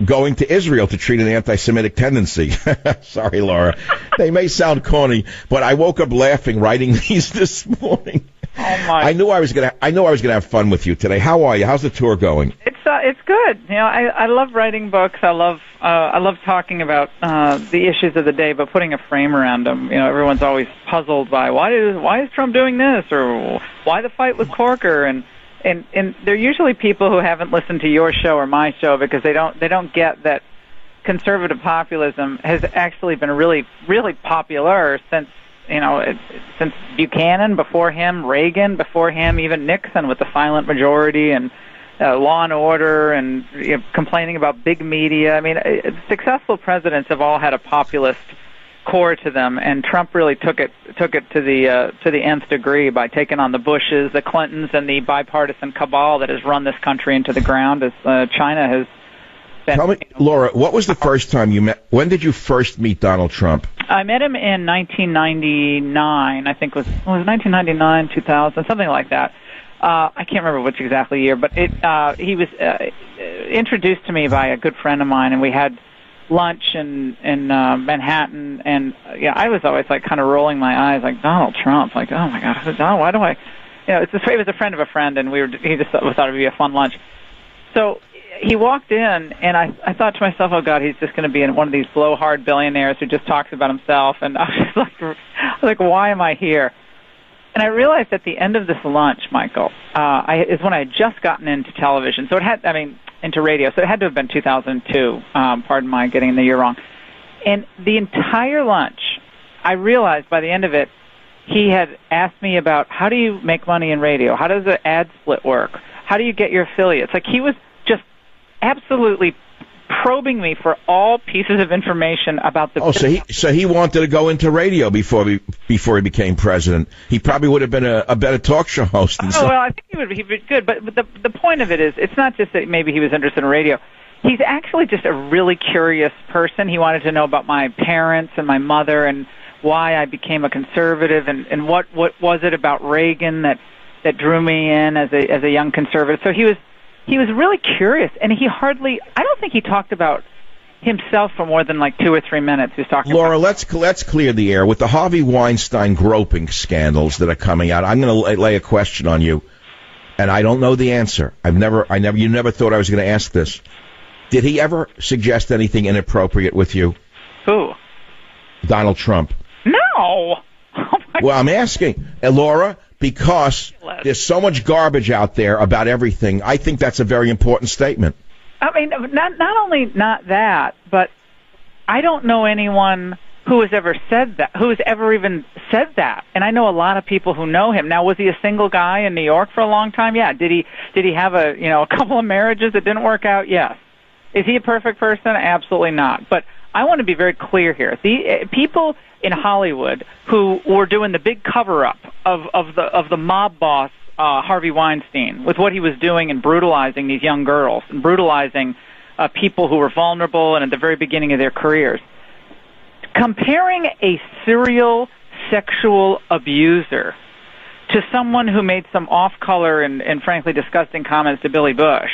going to Israel to treat an anti-Semitic tendency. Sorry, Laura. they may sound corny, but I woke up laughing writing these this morning. Oh my! I knew I was gonna. I knew I was gonna have fun with you today. How are you? How's the tour going? It's uh, it's good. You know, I I love writing books. I love uh, I love talking about uh, the issues of the day, but putting a frame around them. You know, everyone's always puzzled by why is why is Trump doing this or why the fight with Corker and and and they're usually people who haven't listened to your show or my show because they don't they don't get that conservative populism has actually been really really popular since you know it, since Buchanan before him Reagan before him even Nixon with the silent majority and uh, law and order and you know, complaining about big media. I mean uh, successful presidents have all had a populist core to them and Trump really took it took it to the uh, to the nth degree by taking on the Bushes, the Clintons and the bipartisan cabal that has run this country into the ground as uh, China has Tell me, Laura, what was the first time you met? When did you first meet Donald Trump? I met him in 1999. I think it was it was 1999, 2000, something like that. Uh, I can't remember which exactly year, but it uh, he was uh, introduced to me by a good friend of mine, and we had lunch in in uh, Manhattan. And uh, yeah, I was always like kind of rolling my eyes, like Donald Trump, like oh my god, Donald, why do I? You know, it's a, it was a friend of a friend, and we were he just thought, thought it would be a fun lunch. So he walked in, and I I thought to myself, oh god, he's just going to be in one of these blowhard billionaires who just talks about himself, and I was like, I was like, why am I here? And I realized at the end of this lunch, Michael, uh, I, is when I had just gotten into television. So it had, I mean, into radio. So it had to have been 2002. Um, pardon my getting the year wrong. And the entire lunch, I realized by the end of it, he had asked me about how do you make money in radio? How does the ad split work? How do you get your affiliates? Like he was absolutely probing me for all pieces of information about the. Oh, so he so he wanted to go into radio before he, before he became president. He probably would have been a, a better talk show host. Than Oh some- well, I think he would be, he'd be good. But, but the the point of it is, it's not just that maybe he was interested in radio. He's actually just a really curious person. He wanted to know about my parents and my mother and why I became a conservative and and what what was it about Reagan that that drew me in as a as a young conservative. So he was he was really curious, and he hardly I don't think he talked about himself for more than like two or three minutes. He was talking Laura, about let's let's clear the air with the Harvey Weinstein groping scandals that are coming out. I'm going to lay, lay a question on you, and I don't know the answer. I've never, I never, you never thought I was going to ask this. Did he ever suggest anything inappropriate with you, who? Donald Trump? No. Oh Well, I'm asking, uh, Laura, because there's so much garbage out there about everything. I think that's a very important statement. I mean, not not only not that, but I don't know anyone who has ever said that, who has ever even said that. And I know a lot of people who know him. Now, was he a single guy in New York for a long time? Yeah. Did he did he have a you know a couple of marriages that didn't work out? Yes. Is he a perfect person? Absolutely not. But I want to be very clear here. The uh, people in Hollywood who were doing the big cover up of of the of the mob boss uh, Harvey Weinstein with what he was doing and brutalizing these young girls and brutalizing uh, people who were vulnerable and at the very beginning of their careers. Comparing a serial sexual abuser to someone who made some off-color and, and frankly disgusting comments to Billy Bush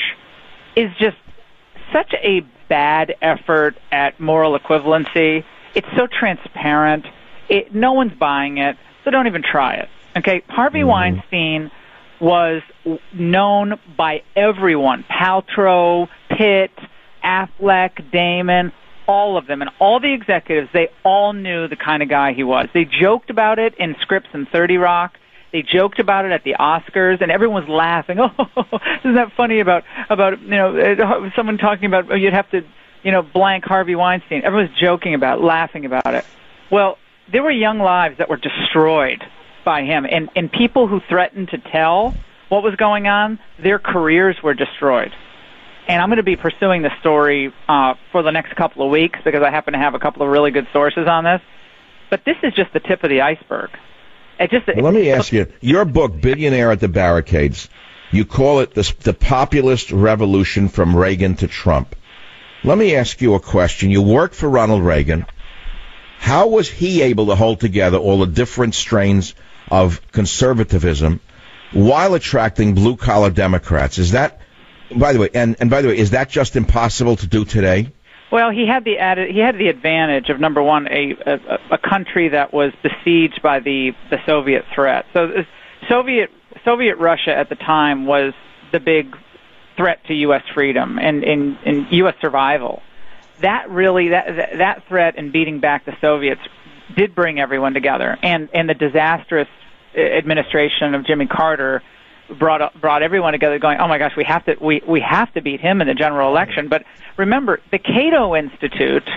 is just such a bad effort at moral equivalency. It's so transparent. It, no one's buying it, so don't even try it. Okay, Harvey mm-hmm. Weinstein was known by everyone. Paltrow, Pitt, Affleck, Damon, all of them, and all the executives, they all knew the kind of guy he was. They joked about it in scripts in 30 Rock. They joked about it at the Oscars, and everyone was laughing. Oh, isn't that funny about about you know uh, someone talking about oh, you'd have to you know blank Harvey Weinstein. Everyone's joking about, it, laughing about it. Well, there were young lives that were destroyed by him, and and people who threatened to tell what was going on, their careers were destroyed. And I'm going to be pursuing the story uh, for the next couple of weeks because I happen to have a couple of really good sources on this. But this is just the tip of the iceberg. It just well, let me ask you: your book, "Billionaire at the Barricades," you call it the, the populist revolution from Reagan to Trump. Let me ask you a question. You worked for Ronald Reagan. How was he able to hold together all the different strains of conservatism while attracting blue collar Democrats? Is that, by the way, and, and by the way, is that just impossible to do today? Well, he had the added, he had the advantage of number one, a, a a country that was besieged by the the Soviet threat. So the Soviet Soviet Russia at the time was the big threat to U.S. freedom and in in U.S. survival. That really that that threat and beating back the Soviets did bring everyone together, and and the disastrous uh, administration of Jimmy Carter brought brought everyone together going oh my gosh we have to we we have to beat him in the general election. But remember the Cato Institute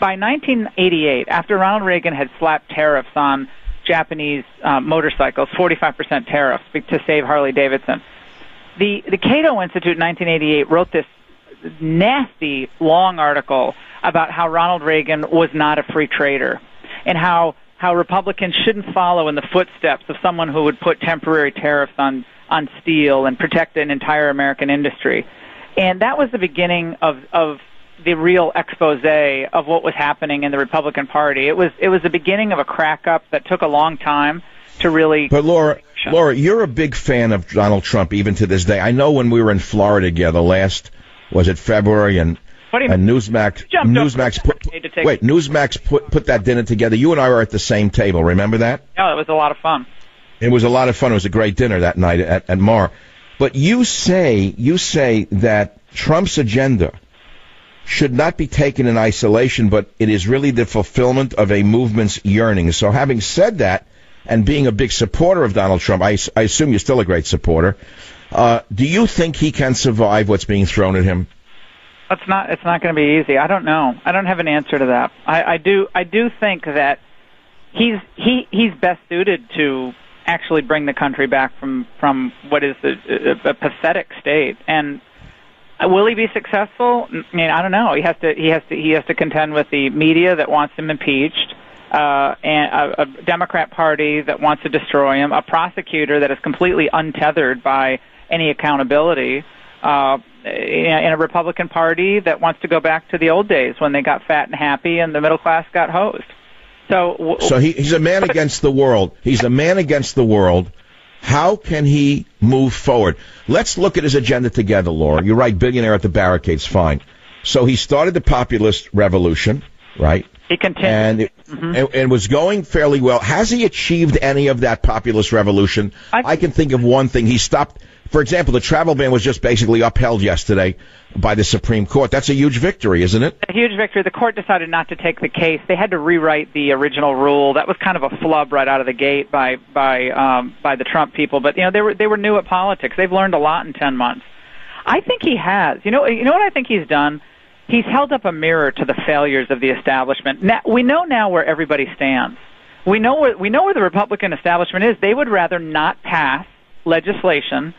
by 1988 after Ronald Reagan had slapped tariffs on Japanese uh, motorcycles 45% tariffs to save Harley Davidson the the Cato Institute in 1988 wrote this nasty long article about how Ronald Reagan was not a free trader and how how Republicans shouldn't follow in the footsteps of someone who would put temporary tariffs on on steel and protect an entire American industry. And that was the beginning of, of the real expose of what was happening in the Republican Party. It was it was the beginning of a crack up that took a long time to really. But Laura, Laura, you're a big fan of Donald Trump even to this day. I know when we were in Florida together last was it February and and Newsmax Newsmax put, wait Newsmax put put that dinner together. You and I were at the same table. Remember that? Yeah, it was a lot of fun. It was a lot of fun. It was a great dinner that night at, at Mar. But you say you say that Trump's agenda should not be taken in isolation, but it is really the fulfillment of a movement's yearnings. So, having said that, and being a big supporter of Donald Trump, I, I assume you're still a great supporter. Uh, do you think he can survive what's being thrown at him? It's not. It's not going to be easy. I don't know. I don't have an answer to that. I, I do. I do think that he's he he's best suited to actually bring the country back from from what is a, a, a pathetic state. And will he be successful? I mean, I don't know. He has to he has to he has to contend with the media that wants him impeached. Uh, and a, a Democrat Party that wants to destroy him, a prosecutor that is completely untethered by any accountability, uh, in a Republican Party that wants to go back to the old days when they got fat and happy and the middle class got hosed. So, so he, he's a man against the world. He's a man against the world. How can he move forward? Let's look at his agenda together, Laura. You're right, billionaire at the barricades, fine. So he started the populist revolution, right? He continued. And, it, mm-hmm. and, and, was going fairly well. Has he achieved any of that populist revolution? I, I can think of one thing. He stopped for example, the travel ban was just basically upheld yesterday by the Supreme Court. That's a huge victory, isn't it? A huge victory. The court decided not to take the case. They had to rewrite the original rule. That was kind of a flub right out of the gate by by um, by the Trump people. But you know they were they were new at politics. They've learned a lot in ten months. I think he has. You know you know what I think he's done. He's held up a mirror to the failures of the establishment. Now, we know now where everybody stands. We know where we know where the Republican establishment is. They would rather not pass legislation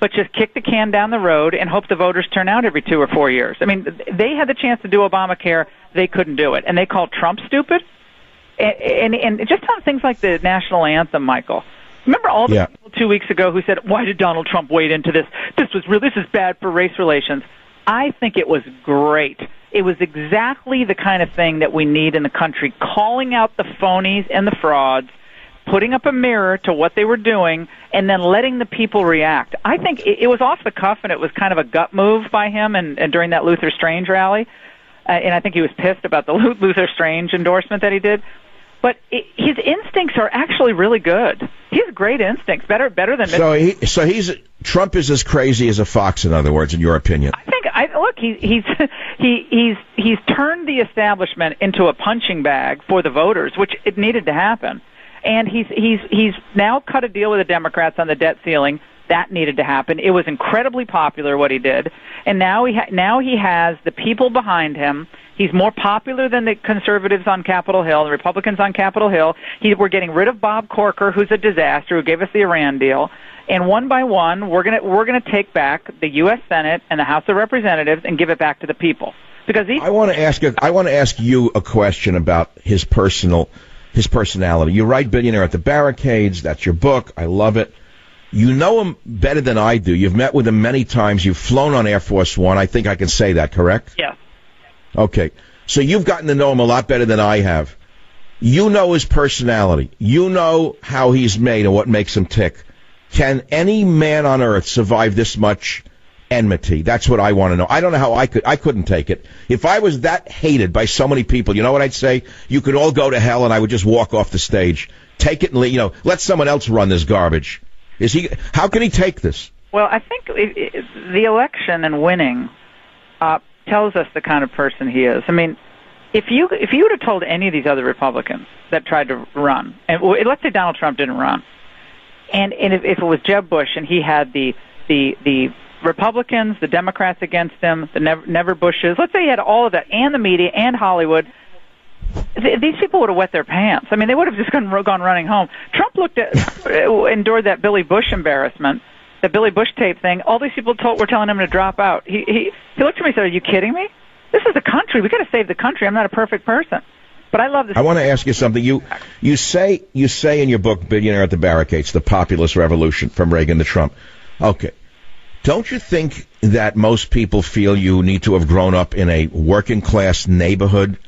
but just kick the can down the road and hope the voters turn out every two or four years. I mean, they had the chance to do Obamacare, they couldn't do it, and they called Trump stupid. And and, and just on things like the national anthem, Michael. Remember all the yeah. people two weeks ago who said, "Why did Donald Trump wade into this? This was real. This is bad for race relations." I think it was great. It was exactly the kind of thing that we need in the country, calling out the phonies and the frauds putting up a mirror to what they were doing, and then letting the people react. I think it, it was off the cuff, and it was kind of a gut move by him, and, and during that Luther Strange rally, uh, and I think he was pissed about the Luther Strange endorsement that he did. But it, his instincts are actually really good. He has great instincts, better better than. So he so he's Trump is as crazy as a fox. In other words, in your opinion. I think I look. He, he's he he's he's turned the establishment into a punching bag for the voters, which it needed to happen. And he's he's he's now cut a deal with the Democrats on the debt ceiling. That needed to happen. It was incredibly popular what he did, and now he ha- now he has the people behind him. He's more popular than the conservatives on Capitol Hill, the Republicans on Capitol Hill. He, we're getting rid of Bob Corker, who's a disaster, who gave us the Iran deal. And one by one, we're gonna we're gonna take back the U.S. Senate and the House of Representatives and give it back to the people. Because these, I want to ask a, I want to ask you a question about his personal his personality. You write Billionaire at the Barricades. That's your book. I love it. You know him better than I do. You've met with him many times. You've flown on Air Force One. I think I can say that, correct? yeah, Okay. So you've gotten to know him a lot better than I have. You know his personality. You know how he's made and what makes him tick. Can any man on earth survive this much enmity? That's what I want to know. I don't know how I could. I couldn't take it. If I was that hated by so many people, you know what I'd say? You could all go to hell, and I would just walk off the stage. Take it and leave, you know, let someone else run this garbage. Is he? How can he take this? Well, I think it, it, the election and winning uh, tells us the kind of person he is. I mean, if you if you would have told any of these other Republicans that tried to run, and well, let's say Donald Trump didn't run, and and if, if it was Jeb Bush and he had the the the Republicans, the Democrats against him, the never, never Bushes, let's say he had all of that, and the media and Hollywood. th- These people would have wet their pants. I mean, they would have just gone, gone running home. Trump looked at, endured that Billy Bush embarrassment, the Billy Bush tape thing. All these people told, were telling him to drop out. He, he, he looked at me and said, "Are you kidding me? This is the country. We got to save the country. I'm not a perfect person, but I love this." I want to ask you something. You you say you say in your book "Billionaire at the Barricades: The Populist Revolution from Reagan to Trump." Okay, don't you think that most people feel you need to have grown up in a working class neighborhood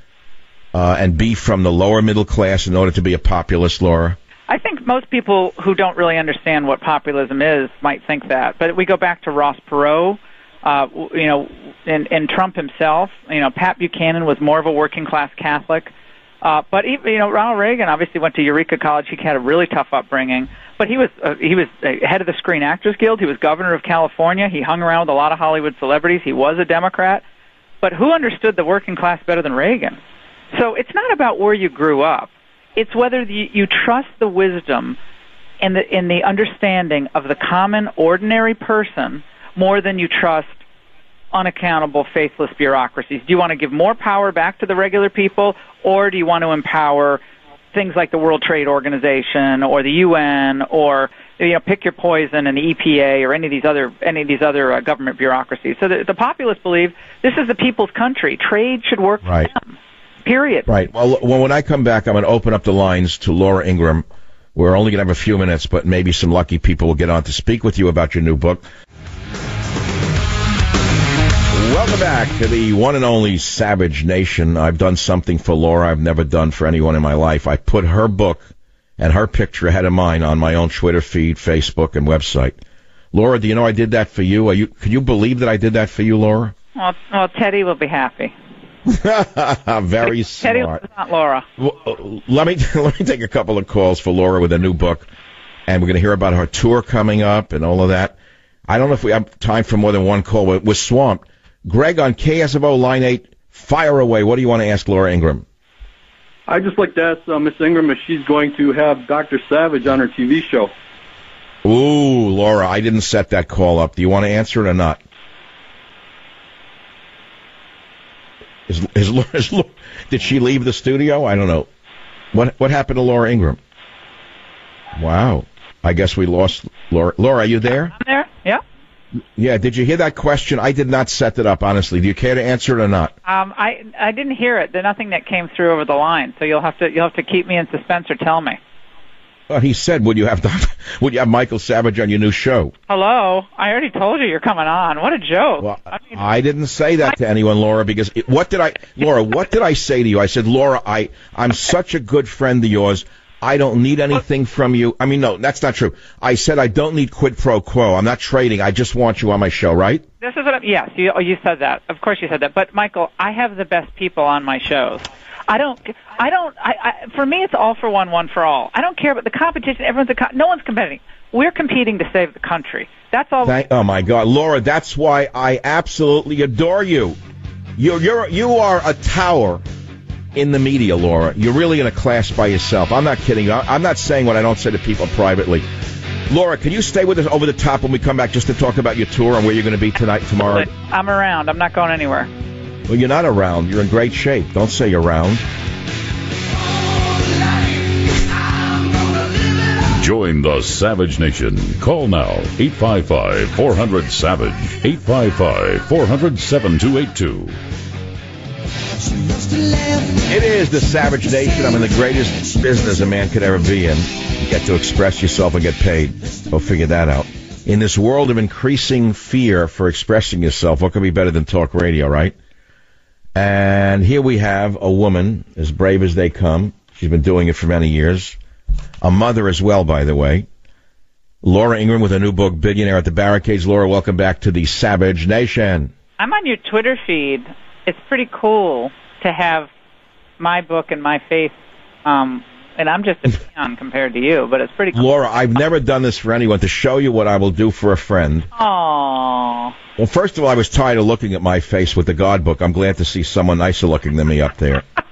uh, and be from the lower middle class in order to be a populist, Laura? I think most people who don't really understand what populism is might think that. But we go back to Ross Perot, uh, you know, and, and Trump himself. You know, Pat Buchanan was more of a working class Catholic. Uh, but even, you know, Ronald Reagan obviously went to Eureka College. He had a really tough upbringing. But he was uh, he was head of the Screen Actors Guild. He was governor of California. He hung around with a lot of Hollywood celebrities. He was a Democrat. But who understood the working class better than Reagan? So it's not about where you grew up. It's whether you, you trust the wisdom and the in the understanding of the common ordinary person more than you trust unaccountable faithless bureaucracies. Do you want to give more power back to the regular people or do you want to empower things like the World Trade Organization or the UN or you know pick your poison and the EPA or any of these other any of these other uh, government bureaucracies. So the, the populists believe this is the people's country. Trade should work Right. for them. Period. Right. Well, well, when I come back, I'm going to open up the lines to Laura Ingraham. We're only going to have a few minutes, but maybe some lucky people will get on to speak with you about your new book. Welcome back to the one and only Savage Nation. I've done something for Laura I've never done for anyone in my life. I put her book and her picture ahead of mine on my own Twitter feed, Facebook, and website. Laura, do you know I did that for you? Are you can you believe that I did that for you, Laura? Well, well, Teddy will be happy. Very Teddy, smart. not Laura. Well, uh, let me let me take a couple of calls for Laura with a new book, and we're going to hear about her tour coming up and all of that. I don't know if we have time for more than one call. We're, we're swamped. Greg on KSFO line eight, fire away. What do you want to ask Laura Ingraham? I'd just like to ask uh, Miss Ingraham if she's going to have Dr. Savage on her TV show. Ooh, Laura, I didn't set that call up. Do you want to answer it or not? Is, is, Laura- is, did she leave the studio? I don't know. What what happened to Laura Ingraham? Wow. I guess we lost Laura. Laura, are you there? I'm there. Yeah. Did you hear that question? I did not set it up, honestly. Do you care to answer it or not? Um, I I didn't hear it. There's nothing that came through over the line, so you'll have to you'll have to keep me in suspense or tell me. Well, he said, would you have would you have Michael Savage on your new show? Hello. I already told you you're coming on. What a joke. Well, I mean, I didn't say that to anyone, Laura, because it, what did I, Laura, what did I say to you? I said, Laura, I, I'm such a good friend of yours. I don't need anything from you. I mean, no, that's not true. I said I don't need quid pro quo. I'm not trading. I just want you on my show, right? This is what I'm, yes, you, you said that. Of course you said that. But Michael, I have the best people on my shows. I don't, I don't, I, I, for me it's all for one, one for all. I don't care about the competition. Everyone's a, co- no one's competing. We're competing to save the country. That's all. Thank, oh my God, Laura, that's why I absolutely adore you. You're you're you are a tower in the media, Laura. You're really in a class by yourself. I'm not kidding you. I- I'm not saying what I don't say to people privately. Laura, can you stay with us over the top when we come back just to talk about your tour and where you're going to be tonight, tomorrow? I'm around. I'm not going anywhere. Well, you're not around. You're in great shape. Don't say you're around. Join the Savage Nation. Call now 855 400 Savage. 855 400 7282. It is the Savage Nation. I'm in the greatest business a man could ever be in. You get to express yourself and get paid. Go figure that out. In this world of increasing fear for expressing yourself, what could be better than talk radio, right? And here we have a woman as brave as they come. She's been doing it for many years. A mother as well, by the way. Laura Ingraham with a new book, Billionaire at the Barricades. Laura, welcome back to the Savage Nation. I'm on your Twitter feed. It's pretty cool to have my book and my face. Um, and I'm just a peon compared to you, but it's pretty cool. Laura, I've never done this for anyone to show you what I will do for a friend. Aww. Well, first of all, I was tired of looking at my face with the God book. I'm glad to see someone nicer looking than me up there.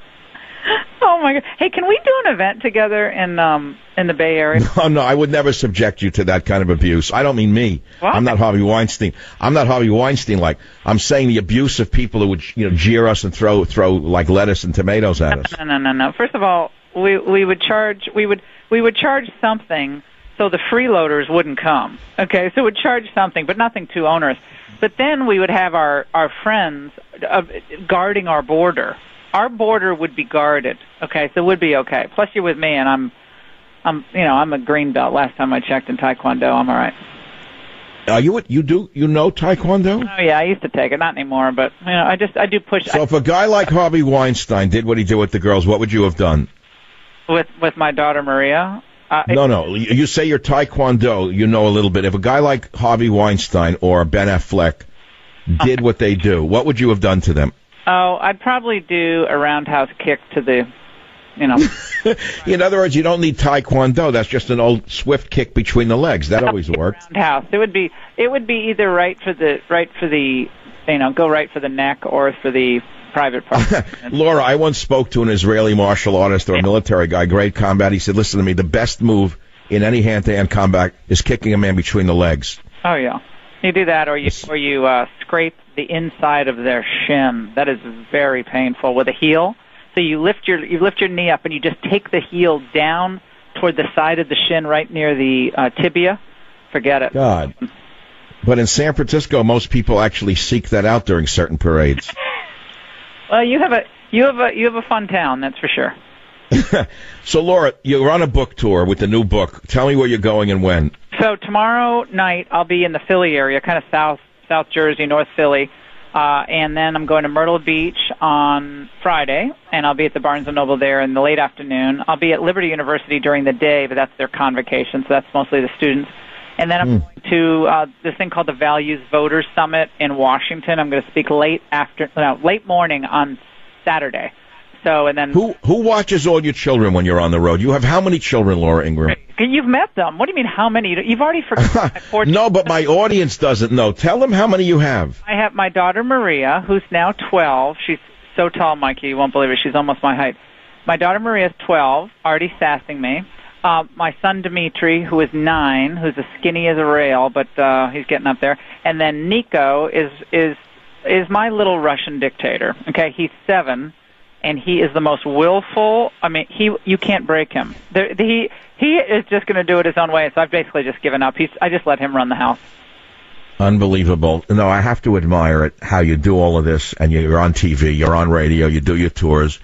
Oh my god. Hey, can we do an event together in um in the Bay Area? No, no, I would never subject you to that kind of abuse. I don't mean me. What? I'm not Harvey Weinstein. I'm not Harvey Weinstein. Like I'm saying, the abuse of people who would you know jeer us and throw throw like lettuce and tomatoes at us. No, no, no, no. First of all, we we would charge we would we would charge something so the freeloaders wouldn't come. Okay, so we'd charge something, but nothing too onerous. But then we would have our our friends uh, guarding our border. Our border would be guarded. Okay, so it would be okay. Plus, you're with me, and I'm, I'm, you know, I'm a green belt. Last time I checked in Taekwondo, I'm all right. Are you with you do you know Taekwondo? Oh yeah, I used to take it, not anymore, but you know, I just I do push So if a guy like Harvey Weinstein did what he did with the girls, what would you have done? with with my daughter Maria. Uh, No, no. You you say you're Taekwondo. You know a little bit. If a guy like Harvey Weinstein or Ben Affleck did what they do, what would you have done to them? Oh, I'd probably do a roundhouse kick to the, you know. In other words, you don't need Taekwondo. That's just an old swift kick between the legs. That always works. roundhouse. It would be it would be either right for the right for the you know go right for the neck or for the private part. Laura, I once spoke to an Israeli martial artist or a military guy, great combat. He said, listen to me, the best move in any hand-to-hand combat is kicking a man between the legs. oh yeah, you do that or you or you uh, scrape the inside of their shin. That is very painful with a heel. So you lift your you lift your knee up and you just take the heel down toward the side of the shin, right near the uh, tibia. Forget it. God. But in San Francisco, most people actually seek that out during certain parades. Well, you have a you have a you have a fun town, that's for sure. So, Laura, you're on a book tour with the new book. Tell me where you're going and when. So tomorrow night I'll be in the Philly area, kind of south South Jersey, North Philly, uh, and then I'm going to Myrtle Beach on Friday, and I'll be at the Barnes and Noble there in the late afternoon. I'll be at Liberty University during the day, but that's their convocation, so that's mostly the students. And then I'm going to uh, this thing called the Values Voters Summit in Washington. I'm going to speak late after, no, late morning on Saturday. So and then Who who watches all your children when you're on the road? You have how many children, Laura Ingraham? you've met them. What do you mean? How many? You've already forgotten. four No, but my audience doesn't know. Tell them how many you have. I have my daughter Maria, who's now 12. She's so tall, Mikey, you won't believe it. She's almost my height. My daughter Maria is 12, already sassing me. Uh, my son Dimitri, who is nine, who's as skinny as a rail, but uh, he's getting up there. And then Nico is is is my little Russian dictator. Okay, he's seven, and he is the most willful. I mean, he you can't break him. There, he he is just going to do it his own way. So I've basically just given up. He's I just let him run the house. Unbelievable. No, I have to admire it how you do all of this and you're on TV, you're on radio, you do your tours.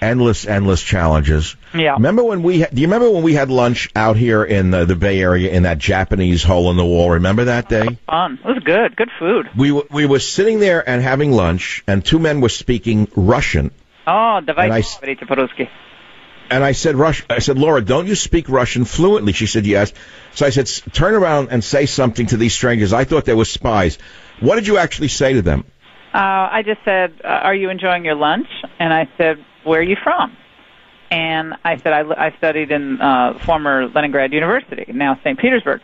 Endless, endless challenges. Yeah. Remember when we ha- do you remember when we had lunch out here in the, the Bay Area in that Japanese hole in the wall? Remember that day? Fun. It was good. Good food. We w- we were sitting there and having lunch and two men were speaking Russian. Oh, And I давайте s- говорите по-русски. And I said, Rush, I said, Laura, don't you speak Russian fluently? She said, yes. So I said, "S- turn around and say something to these strangers. I thought they were spies. What did you actually say to them? Uh, I just said, uh, "Are you enjoying your lunch?" And I said, "Where are you from?" And I said, "I, I studied in uh, former Leningrad University, now St. Petersburg."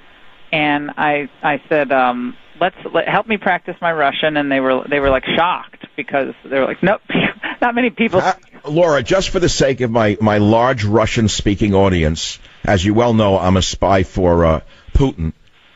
and I I said, um, let's let, help me practice my Russian, and they were they were like shocked because they were like, nope, not many people. Uh, Laura, just for the sake of my, my large Russian speaking audience, as you well know, I'm a spy for uh, Putin,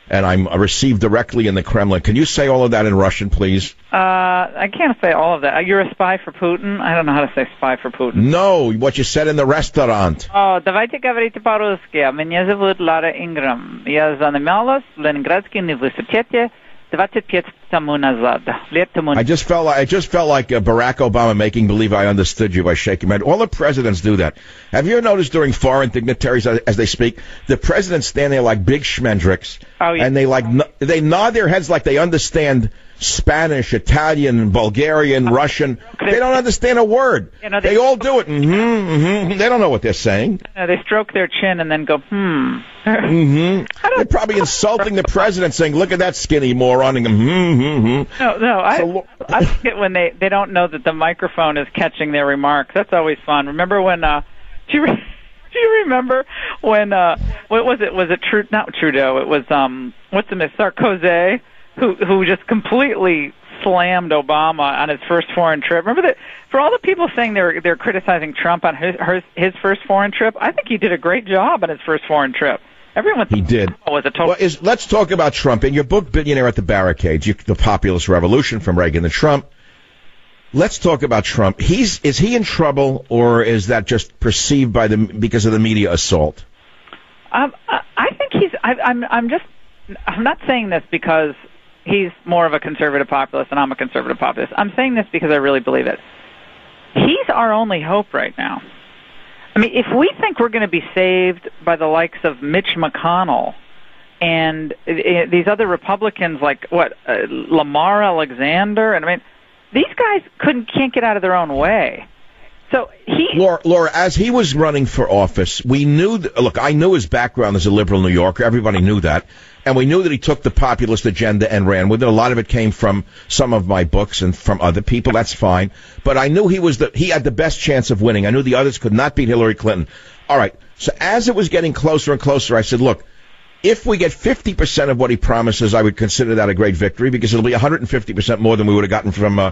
and I'm received directly in the Kremlin. Can you say all of that in Russian, please? Uh, I can't say all of that. You're a spy for Putin? I don't know how to say spy for Putin. No, what you said in the restaurant. О, давайте говорить по-русски. Меня зовут Лара Инграм. Я занималась в Ленинградском университете 25 mun azad. I just felt like I just felt like uh, Barack Obama making believe I understood you by shaking my head. All the presidents do that. Have you noticed during foreign dignitaries as, as they speak, the presidents stand there like big schmendricks, oh, yeah. and they like they nod their heads like they understand Spanish, Italian, Bulgarian, Russian. They don't understand a word. You know, they, they- all do it. hmm hmm They don't know what they're saying. Uh, they stroke their chin and then go, hmm. hmm They're probably insulting the president, saying, "Look at that skinny moron." And hmm hmm hmm. No, no, I, So, I like it when they they don't know that the microphone is catching their remarks. That's always fun. Remember when? uh Do you re- do you remember when? uh What was it? Was it Tru- Not Trudeau. It was um. What's the name? Sarkozy, who who just completely slammed Obama on his first foreign trip. Remember that? For all the people saying they're they're criticizing Trump on his his, his first foreign trip, I think he did a great job on his first foreign trip. Everyone He did. was a total. Well, is, let's talk about Trump. In your book, Billionaire at the Barricades, you, the populist revolution from Reagan to Trump. Let's talk about Trump. He's is he in trouble, or is that just perceived by the because of the media assault? Um, I I think he's. I, I'm. I'm just. I'm not saying this because he's more of a conservative populist and I'm a conservative populist. I'm saying this because I really believe it. He's our only hope right now. I mean, if we think we're going to be saved by the likes of Mitch McConnell and uh, these other Republicans like what uh, Lamar Alexander, and I mean, these guys couldn't can't get out of their own way. So he Laura, Laura, as he was running for office, we knew. That, look, I knew his background as a liberal New Yorker. Everybody knew that, and we knew that he took the populist agenda and ran with it. A lot of it came from some of my books and from other people. That's fine, but I knew he was the he had the best chance of winning. I knew the others could not beat Hillary Clinton. All right. So as it was getting closer and closer, I said, look. If we get 50% of what he promises, I would consider that a great victory because it'll be 150% more than we would have gotten from uh,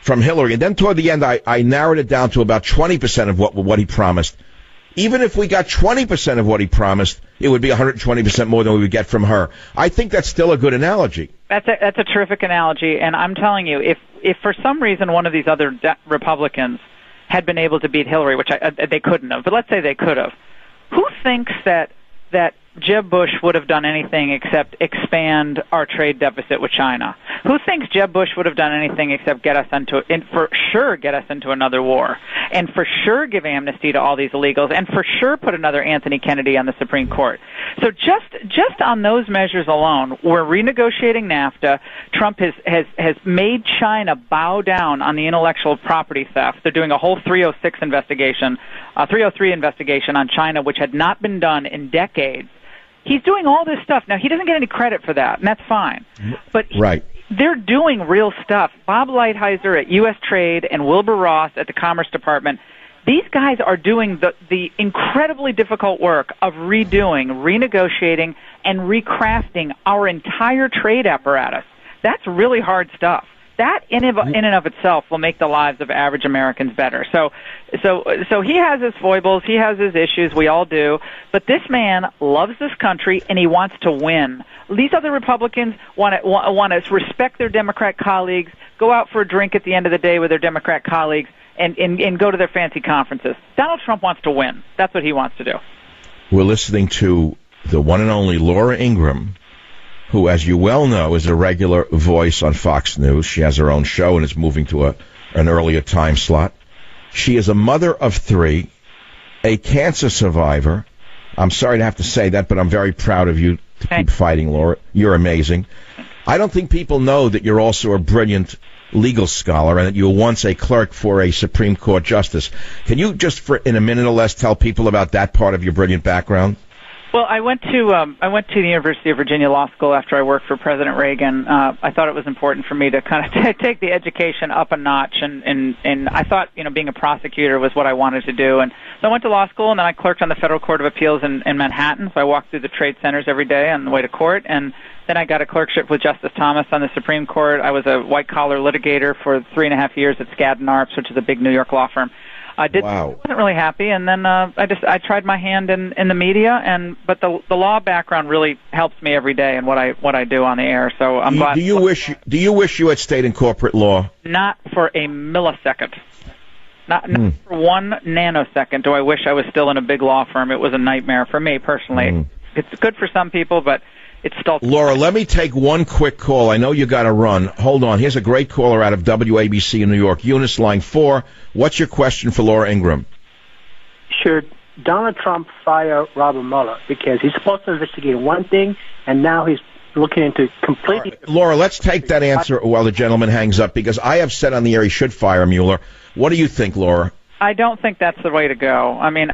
from Hillary. And then toward the end, I, I narrowed it down to about 20% of what what he promised. Even if we got 20% of what he promised, it would be 120% more than we would get from her. I think that's still a good analogy. That's a that's a terrific analogy, and I'm telling you, if if for some reason one of these other de- Republicans had been able to beat Hillary, which I, uh, they couldn't have, but let's say they could have, who thinks that that Jeb Bush would have done anything except expand our trade deficit with China? Who thinks Jeb Bush would have done anything except get us into, in, for sure, get us into another war, and for sure give amnesty to all these illegals, and for sure put another Anthony Kennedy on the Supreme Court? So just just on those measures alone, we're renegotiating NAFTA. Trump has has has made China bow down on the intellectual property theft. They're doing a whole 306 investigation, a 303 investigation on China, which had not been done in decades. He's doing all this stuff. Now, he doesn't get any credit for that, and that's fine. But he- Right. they're doing real stuff. Bob Lighthizer at U.S. Trade and Wilbur Ross at the Commerce Department. These guys are doing the, the incredibly difficult work of redoing, renegotiating, and recrafting our entire trade apparatus. That's really hard stuff. That in, of, in and of itself will make the lives of average Americans better. So, so, so he has his foibles, he has his issues, we all do. But this man loves this country and he wants to win. These other Republicans want to want to respect their Democrat colleagues, go out for a drink at the end of the day with their Democrat colleagues, and, and, and go to their fancy conferences. Donald Trump wants to win. That's what he wants to do. We're listening to the one and only Laura Ingraham, who, as you well know, is a regular voice on Fox News. She has her own show and is moving to a, an earlier time slot. She is a mother of three, a cancer survivor. I'm sorry to have to say that, but I'm very proud of you to keep fighting, Laura. You're amazing. I don't think people know that you're also a brilliant legal scholar and that you were once a clerk for a Supreme Court justice. Can you just, for in a minute or less, tell people about that part of your brilliant background? Well, I went to um, I went to the University of Virginia Law School after I worked for President Reagan. Uh, I thought it was important for me to kind of t- take the education up a notch, and, and and I thought you know being a prosecutor was what I wanted to do. And so I went to law school, and then I clerked on the Federal Court of Appeals in, in Manhattan. So I walked through the trade centers every day on the way to court, and then I got a clerkship with Justice Thomas on the Supreme Court. I was a white collar litigator for three and a half years at Skadden Arps, which is a big New York law firm. I did Wow. wasn't really happy, and then uh, I just I tried my hand in in the media, and but the the law background really helps me every day in what I what I do on the air. So I'm You- glad. do you wish do you wish you had stayed in corporate law? Not for a millisecond. Not, not Hmm. for one nanosecond do I wish I was still in a big law firm. It was a nightmare for me personally. Hmm. It's good for some people, but it's still Laura, let me take one quick call. I know you got to run. Hold on. Here's a great caller out of WABC in New York. Eunice, line four. What's your question for Laura Ingraham? should Donald Trump fire Robert Mueller because he's supposed to investigate one thing and now he's looking into completely. Laura, let's take that answer while the gentleman hangs up because I have said on the air he should fire Mueller. What do you think, Laura? I don't think that's the way to go. I mean,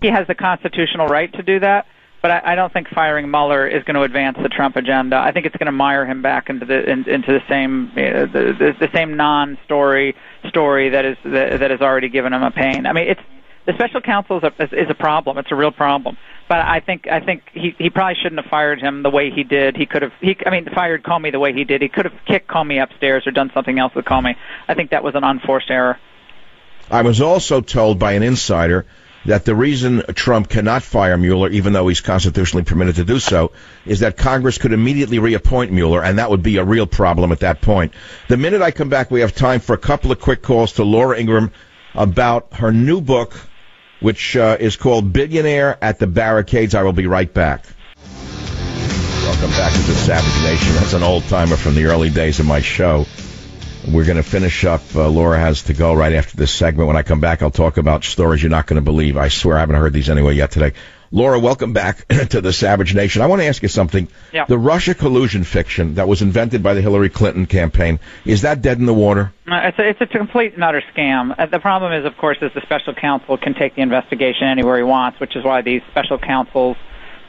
he has the constitutional right to do that, but I, I don't think firing Mueller is going to advance the Trump agenda. I think it's going to mire him back into the in, into the same uh, the, the, the same non-story story that is that, that has already given him a pain. I mean, it's the special counsel is a, is, is a problem. It's a real problem. But I think I think he he probably shouldn't have fired him the way he did. He could have he I mean fired Comey the way he did. He could have kicked Comey upstairs or done something else with Comey. I think that was an unforced error. I was also told by an insider that the reason Trump cannot fire Mueller, even though he's constitutionally permitted to do so, is that Congress could immediately reappoint Mueller, and that would be a real problem at that point. The minute I come back, we have time for a couple of quick calls to Laura Ingraham about her new book, which uh, is called Billionaire at the Barricades. I will be right back. Welcome back to the Savage Nation. That's an old timer from the early days of my show. We're going to finish up. Uh, Laura has to go right after this segment. When I come back, I'll talk about stories you're not going to believe. I swear I haven't heard these anyway yet today. Laura, welcome back to the Savage Nation. I want to ask you something. Yeah. The Russia collusion fiction that was invented by the Hillary Clinton campaign, is that dead in the water? Uh, It's a, it's a complete and utter scam. Uh, the problem is, of course, is the special counsel can take the investigation anywhere he wants, which is why these special counsels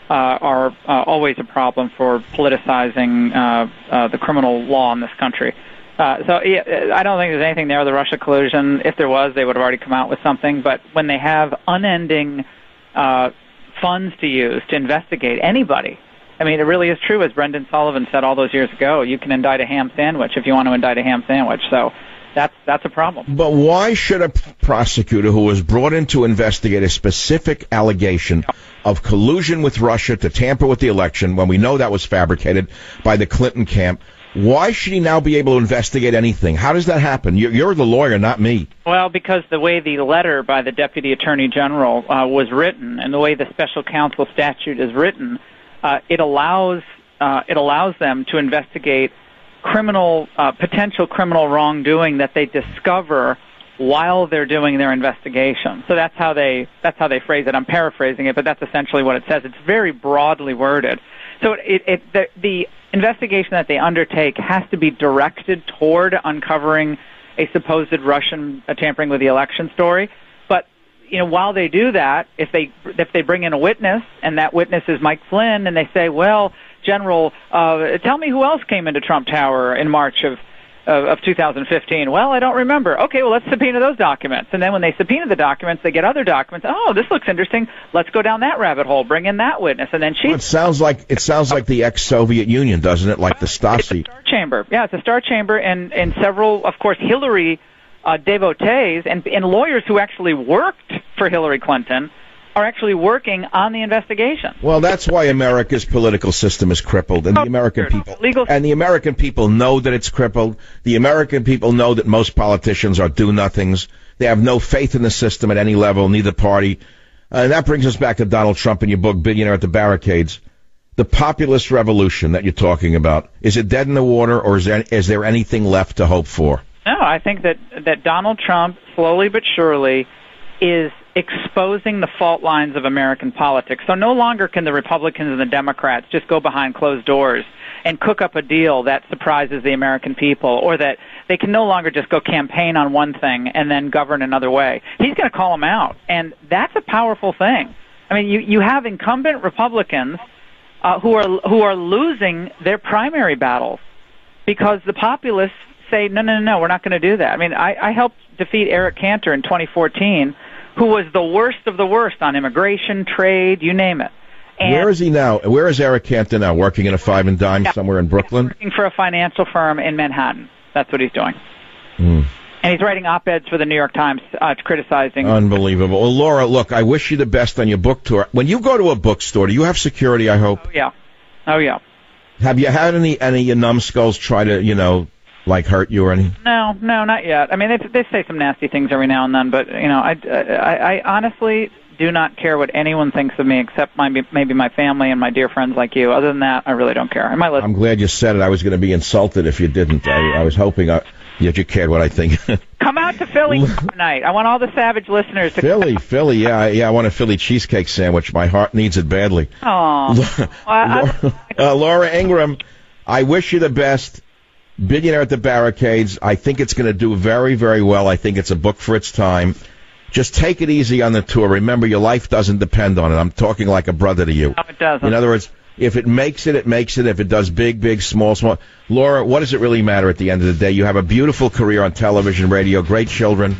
uh, are uh, always a problem for politicizing uh, uh, the criminal law in this country. Uh, so yeah, I don't think there's anything there. With the Russia collusion, if there was, they would have already come out with something. But when they have unending uh, funds to use to investigate anybody, I mean, it really is true, as Brendan Sullivan said all those years ago. You can indict a ham sandwich if you want to indict a ham sandwich. So that's that's a problem. But why should a prosecutor who was brought in to investigate a specific allegation of collusion with Russia to tamper with the election, when we know that was fabricated by the Clinton camp, why should he now be able to investigate anything? How does that happen? You're, you're the lawyer, not me. Well, because the way the letter by the Deputy Attorney General uh, was written, and the way the Special Counsel statute is written, uh, it allows uh, it allows them to investigate criminal uh, potential criminal wrongdoing that they discover while they're doing their investigation. So that's how they that's how they phrase it. I'm paraphrasing it, but that's essentially what it says. It's very broadly worded. So it, it the, the investigation that they undertake has to be directed toward uncovering a supposed Russian tampering with the election story. But you know, while they do that, if they if they bring in a witness and that witness is Mike Flynn, and they say, "Well, General, uh, tell me who else came into Trump Tower in March of." Of, of 2015. Well, I don't remember. Okay, well, let's subpoena those documents. And then when they subpoena the documents, they get other documents. Oh, this looks interesting. Let's go down that rabbit hole. Bring in that witness, and then she. It sounds like it sounds like the ex-Soviet Union, doesn't it? Like the Stasi. Star chamber. Yeah, it's a star chamber, and and several, of course, Hillary uh, devotees and and lawyers who actually worked for Hillary Clinton are actually working on the investigation. Well, that's why America's political system is crippled, and the American people Legal- and the American people know that it's crippled. The American people know that most politicians are do-nothings. They have no faith in the system at any level, neither party. Uh, and that brings us back to Donald Trump in your book, Billionaire at the Barricades. The populist revolution that you're talking about is it dead in the water, or is there is there anything left to hope for? No, I think that that Donald Trump slowly but surely is exposing the fault lines of American politics. So no longer can the Republicans and the Democrats just go behind closed doors and cook up a deal that surprises the American people or that they can no longer just go campaign on one thing and then govern another way. He's going to call them out and that's a powerful thing. I mean, you you have incumbent Republicans uh, who are who are losing their primary battles because the populists say, no, no, no, no we're not going to do that. I mean, I, I helped defeat Eric Cantor in 2014, who was the worst of the worst on immigration, trade, you name it. And Where is he now? Where is Eric Cantor now? Working in a five and dime yeah, somewhere in Brooklyn? Working for a financial firm in Manhattan. That's what he's doing. Hmm. And he's writing op-eds for the New York Times, uh, criticizing. Unbelievable. Well, Laura, look, I wish you the best on your book tour. When you go to a bookstore, do you have security? I hope. Oh yeah. Oh yeah. Have you had any any your numbskulls try to you know like hurt you or anything? No, no, not yet. I mean, they they say some nasty things every now and then, but you know, I I, I honestly do not care what anyone thinks of me except my maybe my family and my dear friends like you. Other than that, I really don't care. I might listen. I'm glad you said it. I was going to be insulted if you didn't. I, I was hoping I, Yet you cared what I think. come out to Philly tonight. I want all the Savage listeners to Philly, Philly. Yeah, yeah. I want a Philly cheesecake sandwich. My heart needs it badly. Oh, well, uh, Laura Ingraham. I wish you the best. Billionaire at the Barricades. I think it's going to do very, very well. I think it's a book for its time. Just take it easy on the tour. Remember, your life doesn't depend on it. I'm talking like a brother to you. No, it doesn't. In other words, if it makes it, it makes it. If it does big, big, small, small. Laura, what does it really matter at the end of the day? You have a beautiful career on television, radio, great children.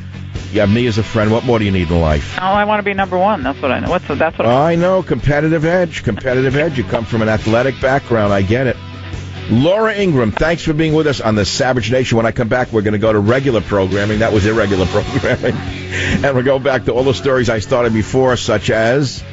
You have me as a friend. What more do you need in life? Oh, I want to be number one. That's what I know. What's that's what I, I know. Competitive edge. Competitive edge. You come from an athletic background. I get it. Laura Ingraham, thanks for being with us on the Savage Nation. When I come back, we're going to go to regular programming. That was irregular programming. and we'll go back to all the stories I started before, such as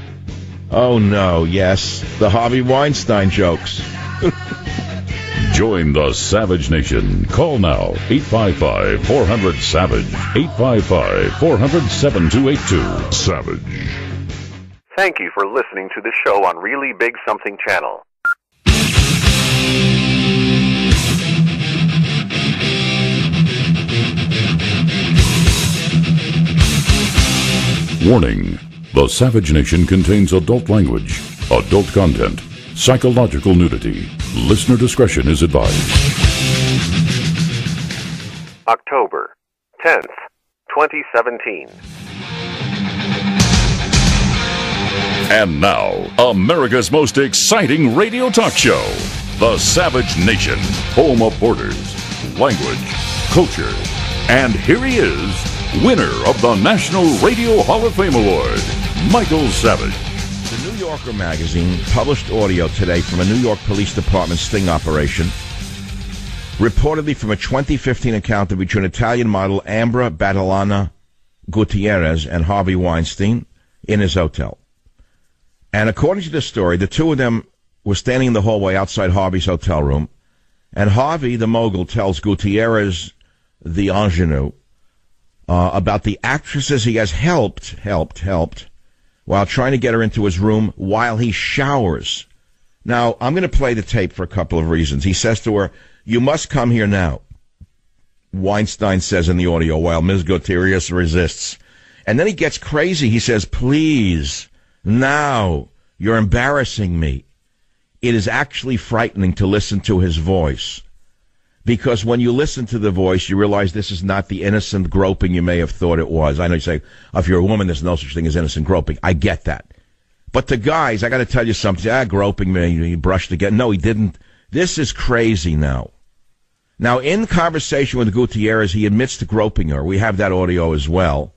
Oh no, yes, the Harvey Weinstein jokes. Join the Savage Nation. Call now 855 400 Savage. 855 400 7282. Savage. Thank you for listening to the show on Really Big Something Channel. Warning the Savage Nation contains adult language, adult content, psychological nudity. Listener discretion is advised. October 10th, 2017. And now, America's most exciting radio talk show, The Savage Nation, home of borders, language, culture, and here he is, winner of the National Radio Hall of Fame Award. Michael Savage. The New Yorker magazine published audio today from a New York Police Department sting operation, reportedly from a 2015 encounter between Italian model Ambra Battilana Gutierrez and Harvey Weinstein in his hotel. And according to the story, the two of them were standing in the hallway outside Harvey's hotel room, and Harvey, the mogul, tells Gutierrez, the ingenue, uh, about the actresses he has helped, helped, helped while trying to get her into his room while he showers. Now, I'm going to play the tape for a couple of reasons. He says to her, You must come here now. Weinstein says in the audio while Ms. Gutierrez resists. And then he gets crazy. He says, Please, now, you're embarrassing me. It is actually frightening to listen to his voice because when you listen to the voice, you realize this is not the innocent groping you may have thought it was. I know you say, if you're a woman, there's no such thing as innocent groping. I get that. But the guys, I got to tell you something. Ah, groping me, he brushed again. No, he didn't. This is crazy now. Now, in conversation with Gutierrez, he admits to groping her. We have that audio as well.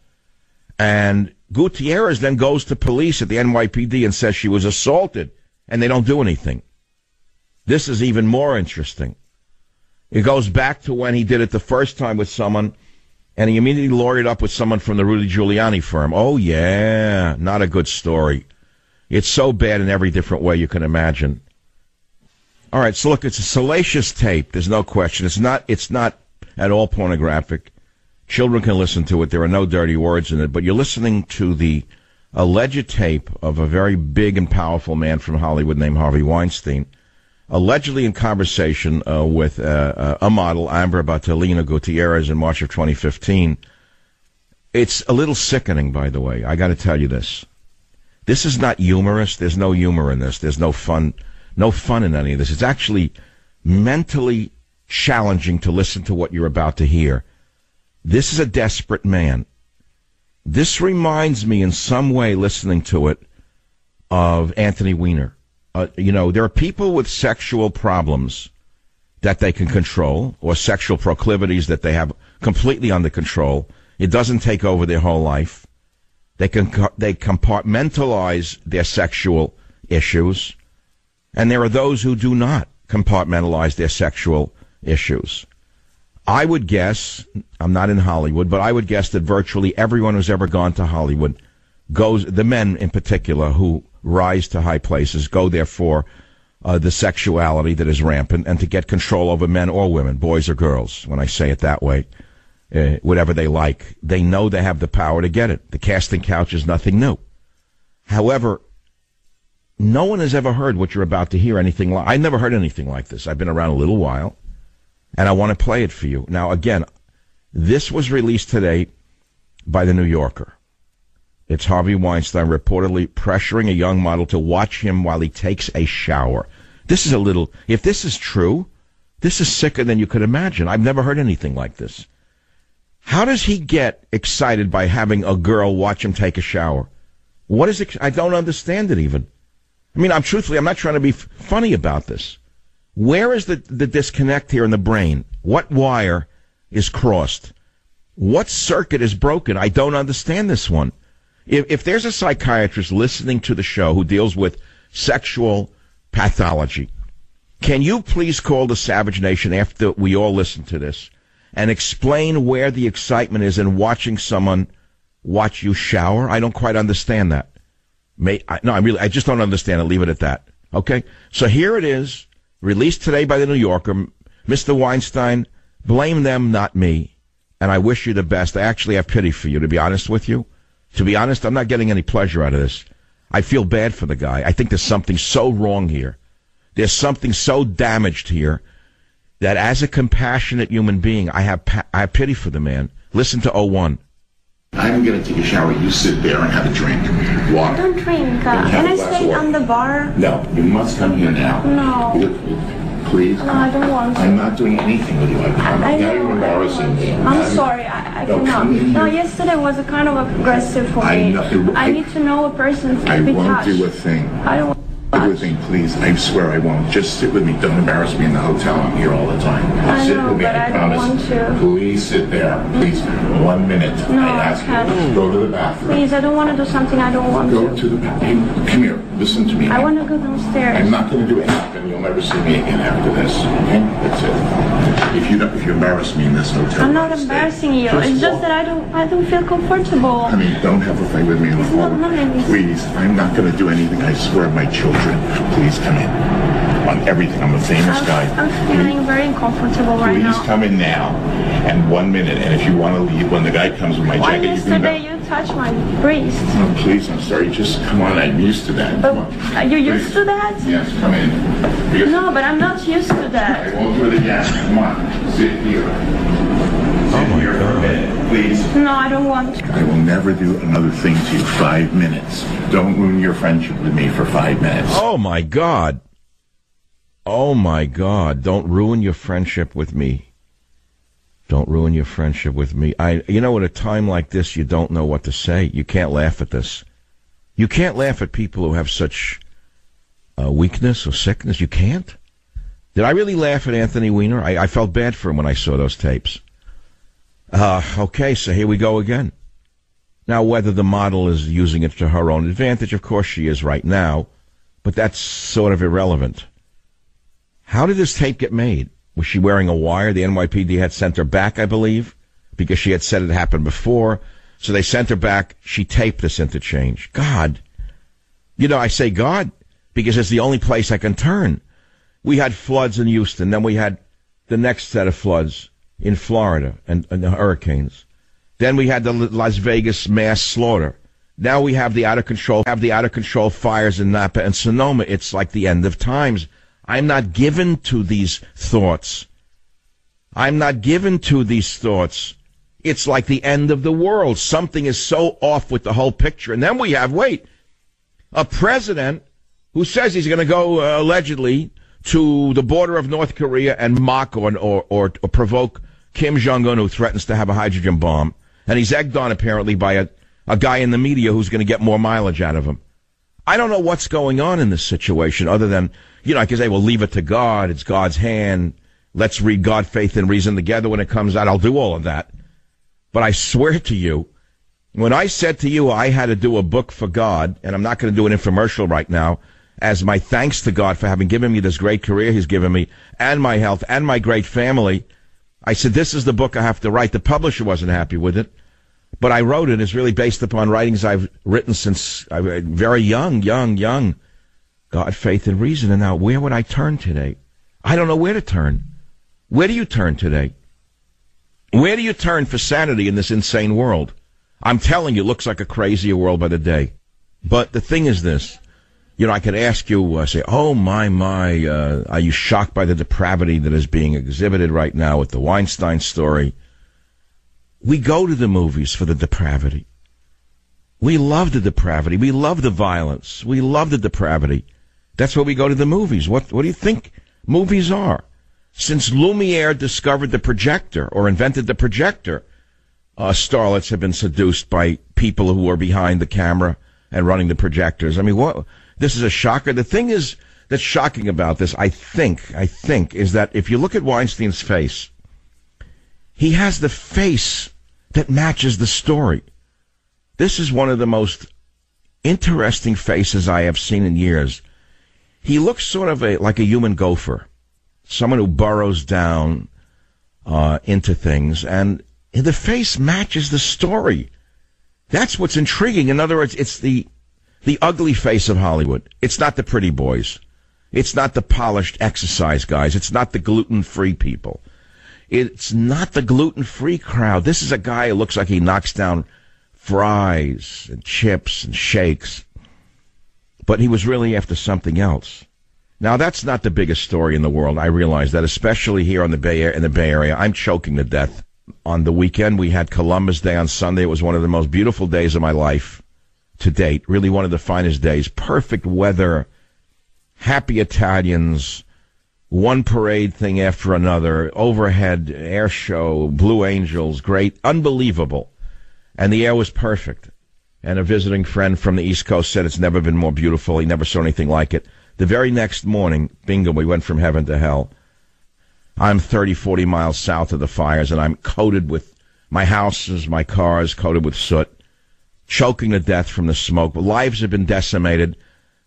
And Gutierrez then goes to police at the NYPD and says she was assaulted, and they don't do anything. This is even more interesting. It goes back to when he did it the first time with someone, and he immediately lawyered up with someone from the Rudy Giuliani firm. Oh, yeah, not a good story. It's so bad in every different way you can imagine. All right, so look, it's a salacious tape. There's no question. It's not. It's not at all pornographic. Children can listen to it. There are no dirty words in it. But you're listening to the alleged tape of a very big and powerful man from Hollywood named Harvey Weinstein allegedly in conversation uh, with uh, uh a model, Ambra Battilana Gutierrez, in March of 2015. It's a little sickening, by the way. I got to tell you this. This is not humorous. There's no humor in this. There's no fun, no fun in any of this. It's actually mentally challenging to listen to what you're about to hear. This is a desperate man. This reminds me in some way, listening to it, of Anthony Weiner. Uh, you know, there are people with sexual problems that they can control or sexual proclivities that they have completely under control. It doesn't take over their whole life. They can they compartmentalize their sexual issues, and there are those who do not compartmentalize their sexual issues. I would guess, I'm not in Hollywood, but I would guess that virtually everyone who's ever gone to Hollywood goes, the men in particular who rise to high places, go there for uh, the sexuality that is rampant and to get control over men or women, boys or girls, when I say it that way, uh, whatever they like. They know they have the power to get it. The casting couch is nothing new. However, no one has ever heard what you're about to hear anything like. I never heard anything like this. I've been around a little while, and I want to play it for you. Now, again, this was released today by the New Yorker. It's Harvey Weinstein reportedly pressuring a young model to watch him while he takes a shower. This is a little, if this is true, this is sicker than you could imagine. I've never heard anything like this. How does he get excited by having a girl watch him take a shower? What is it? I don't understand it even. I mean, I'm truthfully, I'm not trying to be f- funny about this. Where is the, the disconnect here in the brain? What wire is crossed? What circuit is broken? I don't understand this one. If, if there's a psychiatrist listening to the show who deals with sexual pathology, can you please call the Savage Nation after we all listen to this and explain where the excitement is in watching someone watch you shower? I don't quite understand that. May, I, no, I really, I just don't understand it. Leave it at that. Okay? So here it is, released today by the New Yorker. Mr. Weinstein, blame them, not me. And I wish you the best. I actually have pity for you, to be honest with you. To be honest, I'm not getting any pleasure out of this. I feel bad for the guy. I think there's something so wrong here. There's something so damaged here that as a compassionate human being, I have, pa- I have pity for the man. Listen to 01. I'm gonna take a shower. You sit there and have a drink. Water. Don't drink. Uh, can I glass stay on the bar? No, you must come here now. No. Please. No, I don't want to. I'm not doing anything with you. I'm, I'm, I now know. you're embarrassing me. Now I'm sorry, I, I No, cannot. No, yesterday was a kind of aggressive for I me. know- I I- need to know a person to I be won't touched. do a thing. I don't. A thing, please. I swear I won't. Just sit with me. Don't embarrass me in the hotel. I'm here all the time. I sit know, with me. but I, I don't want to. Please sit there. Please. One minute. No, I ask can't. you. Go to the bathroom. Please, I don't want to do something I don't want Go to. Go to the bathroom. Come here. Listen to me. I want to go downstairs. I'm not going to do anything. You'll never see me again after this. Okay? That's it. If you don't, if you embarrass me in this hotel, I'm not I'll stay. embarrassing you. Just it's just that I don't. I don't feel comfortable. I mean, don't have a fight with me in the It's not hall. nice. Please, I'm not going to do anything. I swear, my children. Please come in. On everything. I'm a famous I'm, guy. I'm feeling very uncomfortable right Please now. Please come in now. And one minute. And if you want to leave, when the guy comes with my Why jacket, you can yesterday go. you touched my breast? Oh, please, I'm sorry. Just come on. I'm used to that. Come on. Are you used to that? Yes, come in. Because No, but I'm not used to that. I that. won't do it again. Come on. Sit here. Sit oh here for a minute, please. No, I don't want to. I will never do another thing to you. Five minutes. Don't ruin your friendship with me for five minutes. Oh my God. Oh my God. Don't ruin your friendship with me. Don't ruin your friendship with me. I, you know, at a time like this, you don't know what to say. You can't laugh at this. You can't laugh at people who have such uh, weakness or sickness. You can't. Did I really laugh at Anthony Weiner? I, I felt bad for him when I saw those tapes. Uh, okay, so here we go again. Now, whether the model is using it to her own advantage, of course she is right now, but that's sort of irrelevant. How did this tape get made? Was she wearing a wire? The NYPD had sent her back, I believe, because she had said it happened before. So they sent her back. She taped this interchange. God. You know, I say God because it's the only place I can turn. We had floods in Houston. Then we had the next set of floods in Florida and, and the hurricanes. Then we had the Las Vegas mass slaughter. Now we have the out of control, have the out of control fires in Napa and Sonoma. It's like the end of times. I'm not given to these thoughts. I'm not given to these thoughts. It's like the end of the world. Something is so off with the whole picture. And then we have, wait, a president who says he's going to go uh, allegedly to the border of North Korea and mock or, or, or, or provoke Kim Jong Un, who threatens to have a hydrogen bomb. And he's egged on apparently by a, a guy in the media who's going to get more mileage out of him. I don't know what's going on in this situation other than, you know, I can say, well, leave it to God. It's God's hand. Let's read God, faith, and reason together when it comes out. I'll do all of that. But I swear to you, when I said to you I had to do a book for God, and I'm not going to do an infomercial right now, as my thanks to God for having given me this great career He's given me, and my health, and my great family, I said, this is the book I have to write. The publisher wasn't happy with it, but I wrote it. It's really based upon writings I've written since I was very young, young, young. God, faith, and reason. And now, where would I turn today? I don't know where to turn. Where do you turn today? Where do you turn for sanity in this insane world? I'm telling you, it looks like a crazier world by the day. But the thing is this. You know, I could ask you, uh, say, oh my, my, uh, are you shocked by the depravity that is being exhibited right now with the Weinstein story? We go to the movies for the depravity. We love the depravity. We love the violence. We love the depravity. That's why we go to the movies. What, what do you think movies are? Since Lumiere discovered the projector or invented the projector, uh, starlets have been seduced by people who are behind the camera and running the projectors. I mean, what? This is a shocker. The thing is that's shocking about this, I think, I think, is that if you look at Weinstein's face, he has the face that matches the story. This is one of the most interesting faces I have seen in years. He looks sort of a, like a human gopher, someone who burrows down uh, into things, and the face matches the story. That's what's intriguing. In other words, it's the the ugly face of Hollywood. It's not the pretty boys. It's not the polished exercise guys. It's not the gluten free people. It's not the gluten free crowd. This is a guy who looks like he knocks down fries and chips and shakes. But he was really after something else. Now that's not the biggest story in the world. I realize that, especially here on the Bay in the Bay Area. I'm choking to death. On the weekend, we had Columbus Day on Sunday. It was one of the most beautiful days of my life to date. Really one of the finest days. Perfect weather, happy Italians, one parade thing after another, overhead air show, Blue Angels, great, unbelievable. And the air was perfect. And a visiting friend from the East Coast said it's never been more beautiful. He never saw anything like it. The very next morning, bingo, we went from heaven to hell. I'm 30, 40 miles south of the fires, and I'm coated with my houses, my cars coated with soot choking to death from the smoke. Lives have been decimated.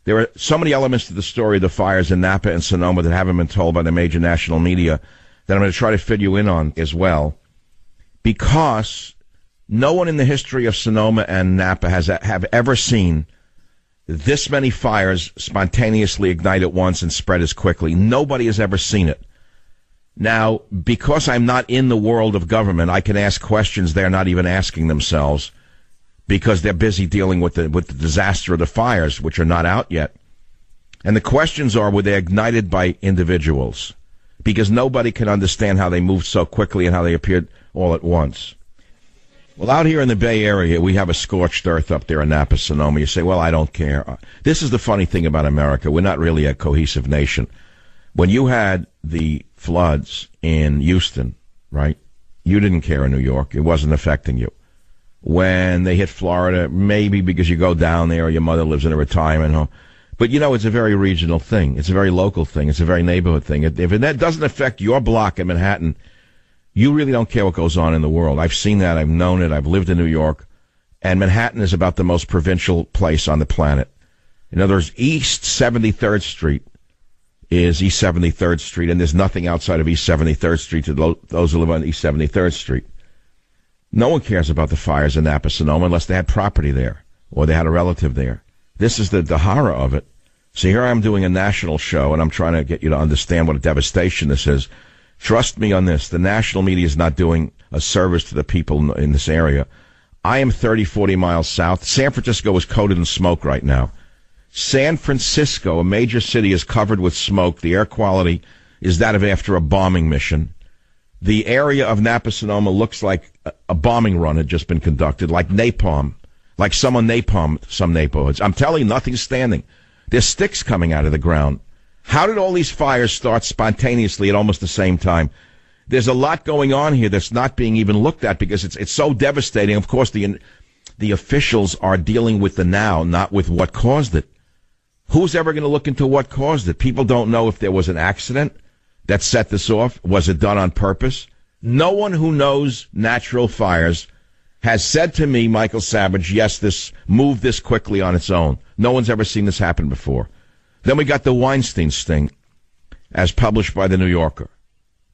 There are so many elements to the story of the fires in Napa and Sonoma that haven't been told by the major national media that I'm going to try to fill you in on as well. Because no one in the history of Sonoma and Napa has have ever seen this many fires spontaneously ignite at once and spread as quickly. Nobody has ever seen it. Now, because I'm not in the world of government, I can ask questions they're not even asking themselves because they're busy dealing with the with the disaster of the fires, which are not out yet. And the questions are: Were they ignited by individuals? Because nobody can understand how they moved so quickly and how they appeared all at once. Well, out here in the Bay Area, we have a scorched earth up there in Napa, Sonoma. You say, well, I don't care. Uh, this is the funny thing about America. We're not really a cohesive nation. When you had the floods in Houston, right? You didn't care in New York. It wasn't affecting you when they hit Florida, maybe because you go down there or your mother lives in a retirement home. But you know, it's a very regional thing. It's a very local thing. It's a very neighborhood thing. If that doesn't affect your block in Manhattan, you really don't care what goes on in the world. I've seen that. I've known it. I've lived in New York. And Manhattan is about the most provincial place on the planet. In other words, East 73rd Street is East 73rd Street, and there's nothing outside of East 73rd Street to those who live on East 73rd Street. No one cares about the fires in Napa Sonoma unless they had property there or they had a relative there. This is the, the horror of it. So here I am doing a national show and I'm trying to get you to understand what a devastation this is. Trust me on this. The national media is not doing a service to the people in this area. I am 30, 40 miles south. San Francisco is coated in smoke right now. San Francisco, a major city, is covered with smoke. The air quality is that of after a bombing mission the area of Napa Sonoma looks like a bombing run had just been conducted, like napalm, like someone napalmed some neighborhoods. I'm telling you, nothing's standing. There's sticks coming out of the ground. How did all these fires start spontaneously at almost the same time? There's a lot going on here that's not being even looked at because it's it's so devastating. Of course, the the officials are dealing with the now, not with what caused it. Who's ever going to look into what caused it? People don't know if there was an accident that set this off. Was it done on purpose? No one who knows natural fires has said to me, Michael Savage, yes, this moved this quickly on its own. No one's ever seen this happen before. Then we got the Weinstein sting, as published by the New Yorker.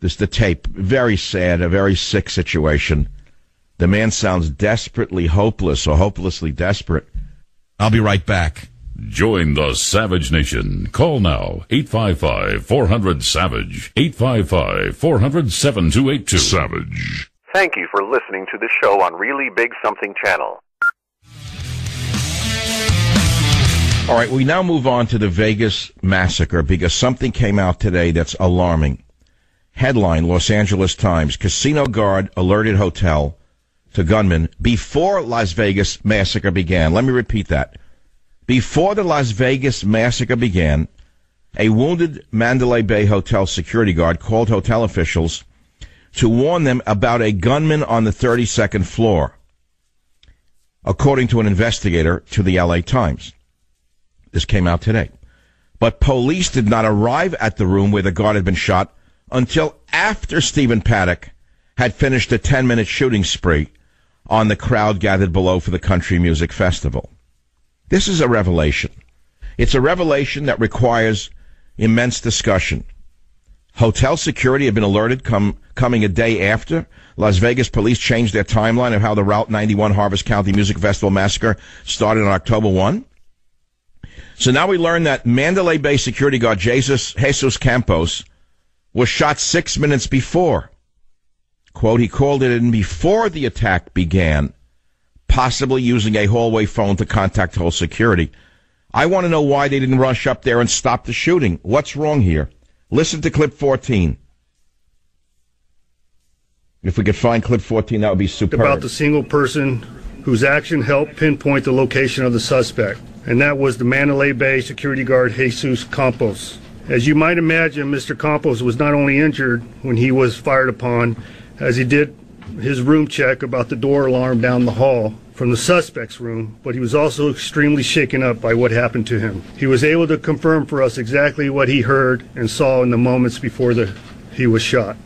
This the tape. Very sad, a very sick situation. The man sounds desperately hopeless or hopelessly desperate. I'll be right back. Join the Savage Nation. Call now 855-400-SAVAGE. 855-400-7282. Savage. Thank you for listening to the show on Really Big Something Channel. All right, we now move on to the Vegas massacre because something came out today that's alarming. Headline Los Angeles Times Casino guard alerted hotel to gunman before Las Vegas massacre began. Let me repeat that. Before the Las Vegas massacre began, a wounded Mandalay Bay hotel security guard called hotel officials to warn them about a gunman on the 32nd floor, according to an investigator to the LA Times. This came out today. But police did not arrive at the room where the guard had been shot until after Stephen Paddock had finished a 10 minute shooting spree on the crowd gathered below for the country music festival. This is a revelation. It's a revelation that requires immense discussion. Hotel security had been alerted come, coming a day after. Las Vegas police changed their timeline of how the Route 91 Harvest Country Music Festival massacre started on October 1. So now we learn that Mandalay Bay security guard Jesus, Jesus Campos was shot six minutes before. Quote, he called it in before the attack began, possibly using a hallway phone to contact whole security. I want to know why they didn't rush up there and stop the shooting. What's wrong here? Listen to clip 14. If we could find clip 14, that would be superb. About the single person whose action helped pinpoint the location of the suspect and that was the Mandalay Bay security guard Jesus Campos. As you might imagine, Mr. Campos was not only injured when he was fired upon, as he did his room check about the door alarm down the hall from the suspect's room, but he was also extremely shaken up by what happened to him. He was able to confirm for us exactly what he heard and saw in the moments before the, he was shot.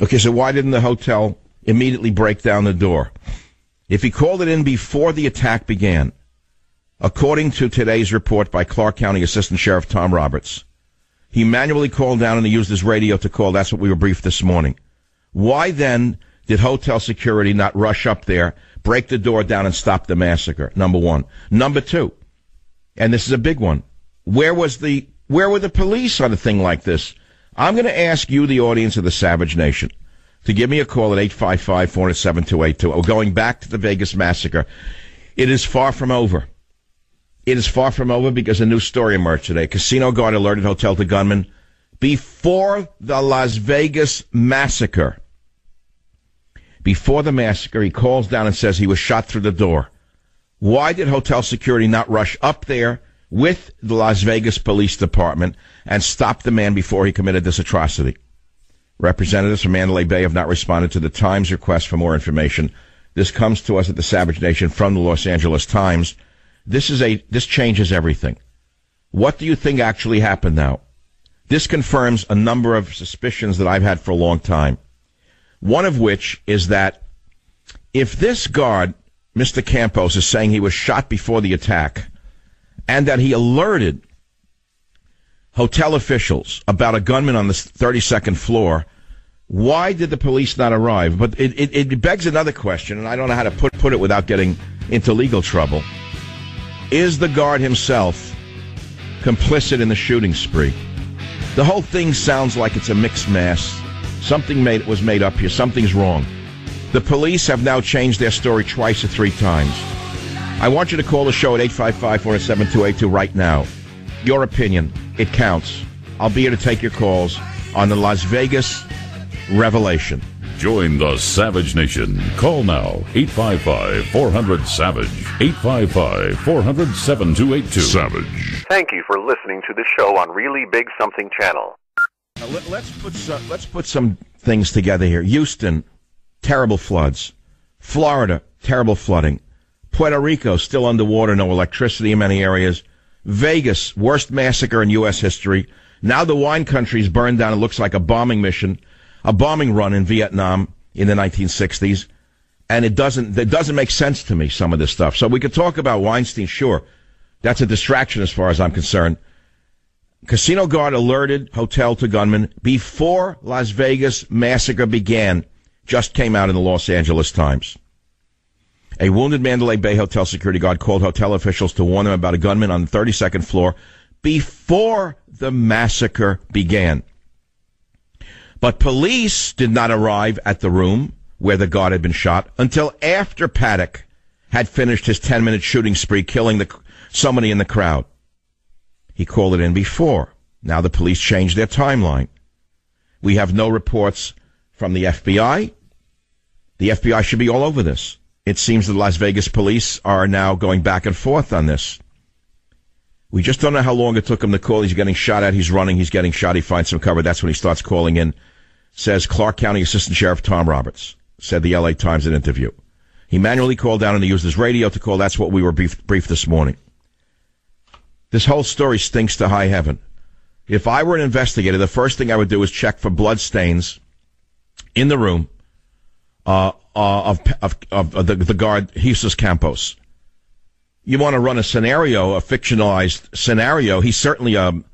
Okay, so why didn't the hotel immediately break down the door? If he called it in before the attack began, According to today's report by Clark County Assistant Sheriff Tom Roberts, he manually called down and he used his radio to call. That's what we were briefed this morning. Why then did hotel security not rush up there, break the door down, and stop the massacre? Number one. Number two, and this is a big one. Where was the where were the police on a thing like this? I'm going to ask you, the audience of the Savage Nation, to give me a call at 855 407 282. Going back to the Vegas massacre, it is far from over. It is far from over because a new story emerged today. Casino guard alerted hotel to gunman before the Las Vegas massacre. Before the massacre, he calls down and says he was shot through the door. Why did hotel security not rush up there with the Las Vegas Police Department and stop the man before he committed this atrocity? Representatives from Mandalay Bay have not responded to the Times request for more information. This comes to us at the Savage Nation from the Los Angeles Times. This is a this changes everything. What do you think actually happened now? This confirms a number of suspicions that I've had for a long time. One of which is that if this guard, Mr. Campos, is saying he was shot before the attack and that he alerted hotel officials about a gunman on the 32nd floor, why did the police not arrive? But it, it, it begs another question, and I don't know how to put, put it without getting into legal trouble. Is the guard himself complicit in the shooting spree? The whole thing sounds like it's a mixed mass. Something made, was made up here. Something's wrong. The police have now changed their story twice or three times. I want you to call the show at 855 47282 right now. Your opinion, it counts. I'll be here to take your calls on the Las Vegas revelation. Join the Savage Nation. Call now 855 400 Savage. 855 400 7282. Savage. Thank you for listening to the show on Really Big Something Channel. Now, let, us put some, let's put some things together here. Houston, terrible floods. Florida, terrible flooding. Puerto Rico, still underwater, no electricity in many areas. Vegas, worst massacre in U.S. history. Now the wine country's burned down. It looks like a bombing mission, a bombing run in Vietnam in the 1960s. And it doesn't, it doesn't make sense to me, some of this stuff. So we could talk about Weinstein, sure. That's a distraction as far as I'm concerned. Casino guard alerted hotel to gunman before Las Vegas massacre began. Just came out in the Los Angeles Times. A wounded Mandalay Bay hotel security guard called hotel officials to warn them about a gunman on the 32nd floor before the massacre began. But police did not arrive at the room where the guard had been shot until after Paddock had finished his 10 minute shooting spree, killing the, somebody in the crowd. He called it in before. Now the police changed their timeline. We have no reports from the FBI. The FBI should be all over this. It seems the Las Vegas police are now going back and forth on this. We just don't know how long it took him to call. He's getting shot at. He's running. He's getting shot. He finds some cover. That's when he starts calling in. Says Clark County Assistant Sheriff Tom Roberts, said the LA Times in an interview. He manually called down and he used his radio to call. That's what we were briefed, briefed this morning. This whole story stinks to high heaven. If I were an investigator, the first thing I would do is check for blood stains in the room uh, uh, of, of, of the, the guard Jesus Campos. You want to run a scenario, a fictionalized scenario. He's certainly um,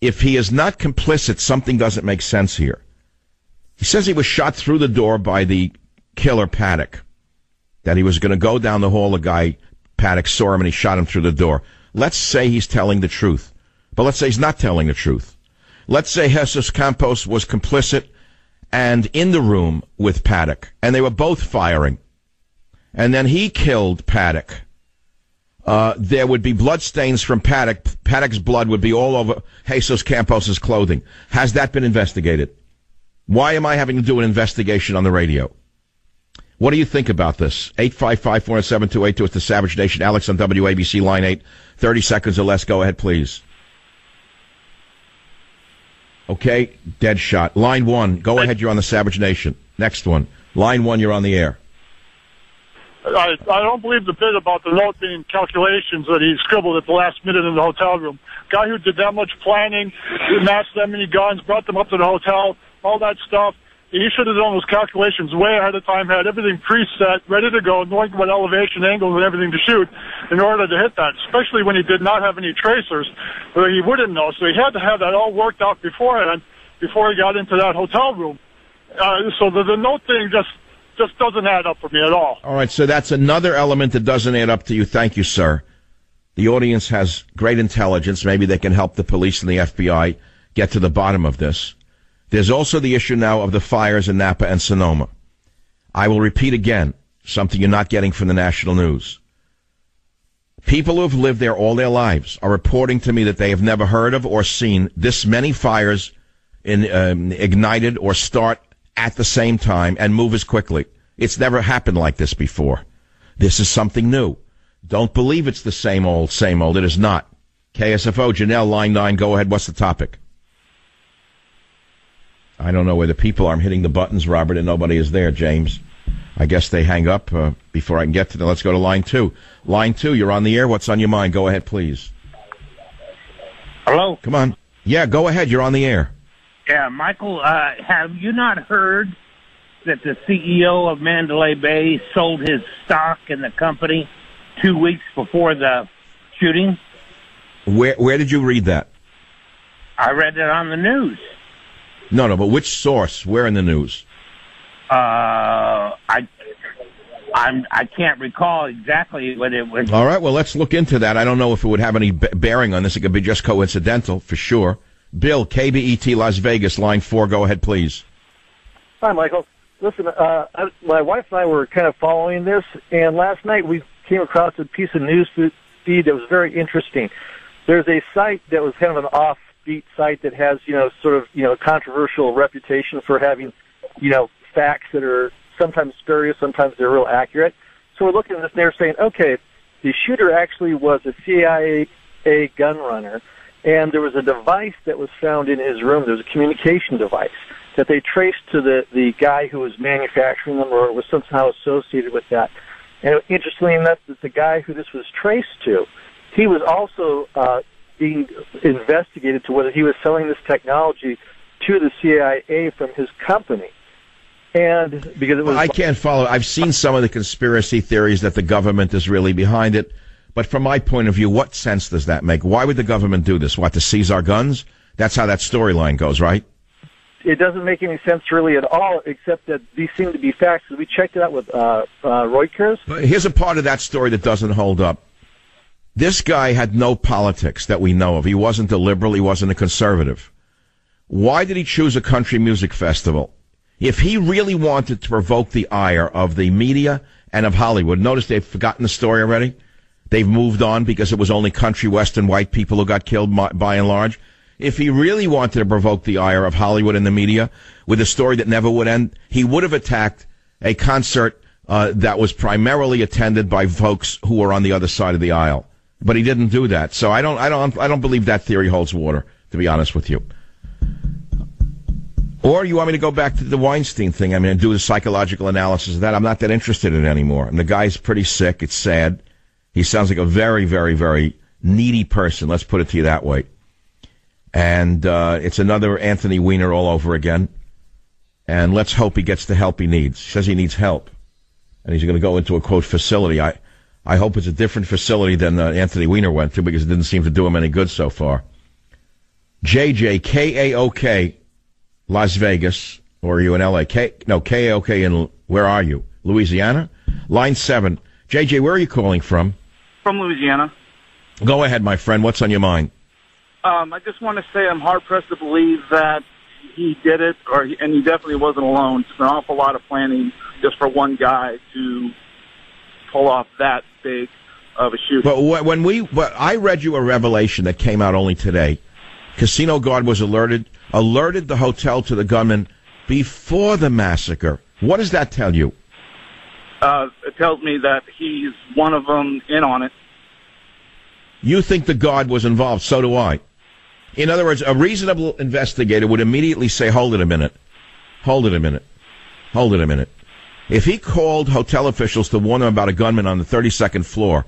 if he is not complicit, something doesn't make sense here. He says he was shot through the door by the killer Paddock. That he was going to go down the hall. The guy Paddock saw him and he shot him through the door. Let's say he's telling the truth. But let's say he's not telling the truth. Let's say Jesus Campos was complicit and in the room with Paddock, and they were both firing. And then he killed Paddock. Uh, there would be blood stains from Paddock. Paddock's blood would be all over Jesus Campos's clothing. Has that been investigated? Why am I having to do an investigation on the radio? What do you think about this? 855-407-282. It's the Savage Nation. Alex on WABC line 8. 30 seconds or less. Go ahead, please. Okay, dead shot. Line 1. Go ahead. You're on the Savage Nation. Next one. Line 1. You're on the air. I, I don't believe the bit about the note being calculations that he scribbled at the last minute in the hotel room. Guy who did that much planning, amassed that many guns, brought them up to the hotel, all that stuff. He should have done those calculations way ahead of time, had everything preset, ready to go, knowing what elevation angles and everything to shoot in order to hit that, especially when he did not have any tracers, where he wouldn't know. So he had to have that all worked out beforehand before he got into that hotel room. Uh, so the, the note thing just just doesn't add up for me at all. All right, so that's another element that doesn't add up to you. Thank you, sir. The audience has great intelligence. Maybe they can help the police and the FBI get to the bottom of this. There's also the issue now of the fires in Napa and Sonoma. I will repeat again something you're not getting from the national news. People who have lived there all their lives are reporting to me that they have never heard of or seen this many fires in, um, ignited or start at the same time and move as quickly. It's never happened like this before. This is something new. Don't believe it's the same old, same old. It is not. KSFO, Janelle, line nine, go ahead. What's the topic? I don't know where the people are. I'm hitting the buttons, Robert, and nobody is there, James. I guess they hang up uh, before I can get to them. Let's go to line two. Line two, you're on the air. What's on your mind? Go ahead, please. Hello? Come on. Yeah, go ahead. You're on the air. Yeah, Michael, uh, have you not heard that the CEO of Mandalay Bay sold his stock in the company two weeks before the shooting? Where Where did you read that? I read it on the news. No, no, but which source? Where in the news? Uh, I, I'm, I can't recall exactly what it was. All right, well, let's look into that. I don't know if it would have any b- bearing on this. It could be just coincidental, for sure. Bill, KBET Las Vegas, line four. Go ahead, please. Hi, Michael. Listen, uh, I, my wife and I were kind of following this, and last night we came across a piece of news feed that was very interesting. There's a site that was kind of an offbeat site that has, you know, sort of, you know, controversial reputation for having, you know, facts that are sometimes spurious, sometimes they're real accurate. So we're looking at this and they're saying, okay, the shooter actually was a CIA gun runner, and there was a device that was found in his room. There was a communication device that they traced to the the guy who was manufacturing them, or was somehow associated with that. And interestingly enough, that the guy who this was traced to he was also uh, being investigated to whether he was selling this technology to the CIA from his company. And because it was, I can't follow. I've seen some of the conspiracy theories that the government is really behind it. But from my point of view, what sense does that make? Why would the government do this? What, to seize our guns? That's how that storyline goes, right? it doesn't make any sense really at all, except that these seem to be facts. We checked it out with uh, uh, Reuters. But here's a part of that story that doesn't hold up. This guy had no politics that we know of. He wasn't a liberal. He wasn't a conservative. Why did he choose a country music festival? If he really wanted to provoke the ire of the media and of Hollywood, notice they've forgotten the story already. They've moved on because it was only country western white people who got killed by and large. If he really wanted to provoke the ire of Hollywood and the media with a story that never would end, he would have attacked a concert uh, that was primarily attended by folks who were on the other side of the aisle. But he didn't do that. So I don't, I don't, I don't believe that theory holds water. To be honest with you. Or you want me to go back to the Weinstein thing? I mean, do the psychological analysis of that. I'm not that interested in it anymore. And the guy's pretty sick. It's sad. He sounds like a very, very, very needy person. Let's put it to you that way. And uh, it's another Anthony Weiner all over again. And let's hope he gets the help he needs. He says he needs help. And he's going to go into a quote facility. I, I hope it's a different facility than uh, Anthony Weiner went to because it didn't seem to do him any good so far. JJ KAOK, Las Vegas, or are you in LA? K, no, KAOK in, where are you? Louisiana? Line 7. JJ, where are you calling from? From Louisiana. Go ahead, my friend. What's on your mind? Um, I just want to say I'm hard pressed to believe that he did it, or and he definitely wasn't alone. It's an awful lot of planning just for one guy to pull off that big of a shoot. But when we, but I read you a revelation that came out only today. Casino guard was alerted, alerted the hotel to the gunman before the massacre. What does that tell you? Uh, it tells me that he's one of them in on it. You think the guard was involved. So do I. In other words, a reasonable investigator would immediately say, hold it a minute. Hold it a minute. Hold it a minute. If he called hotel officials to warn them about a gunman on the 32nd floor,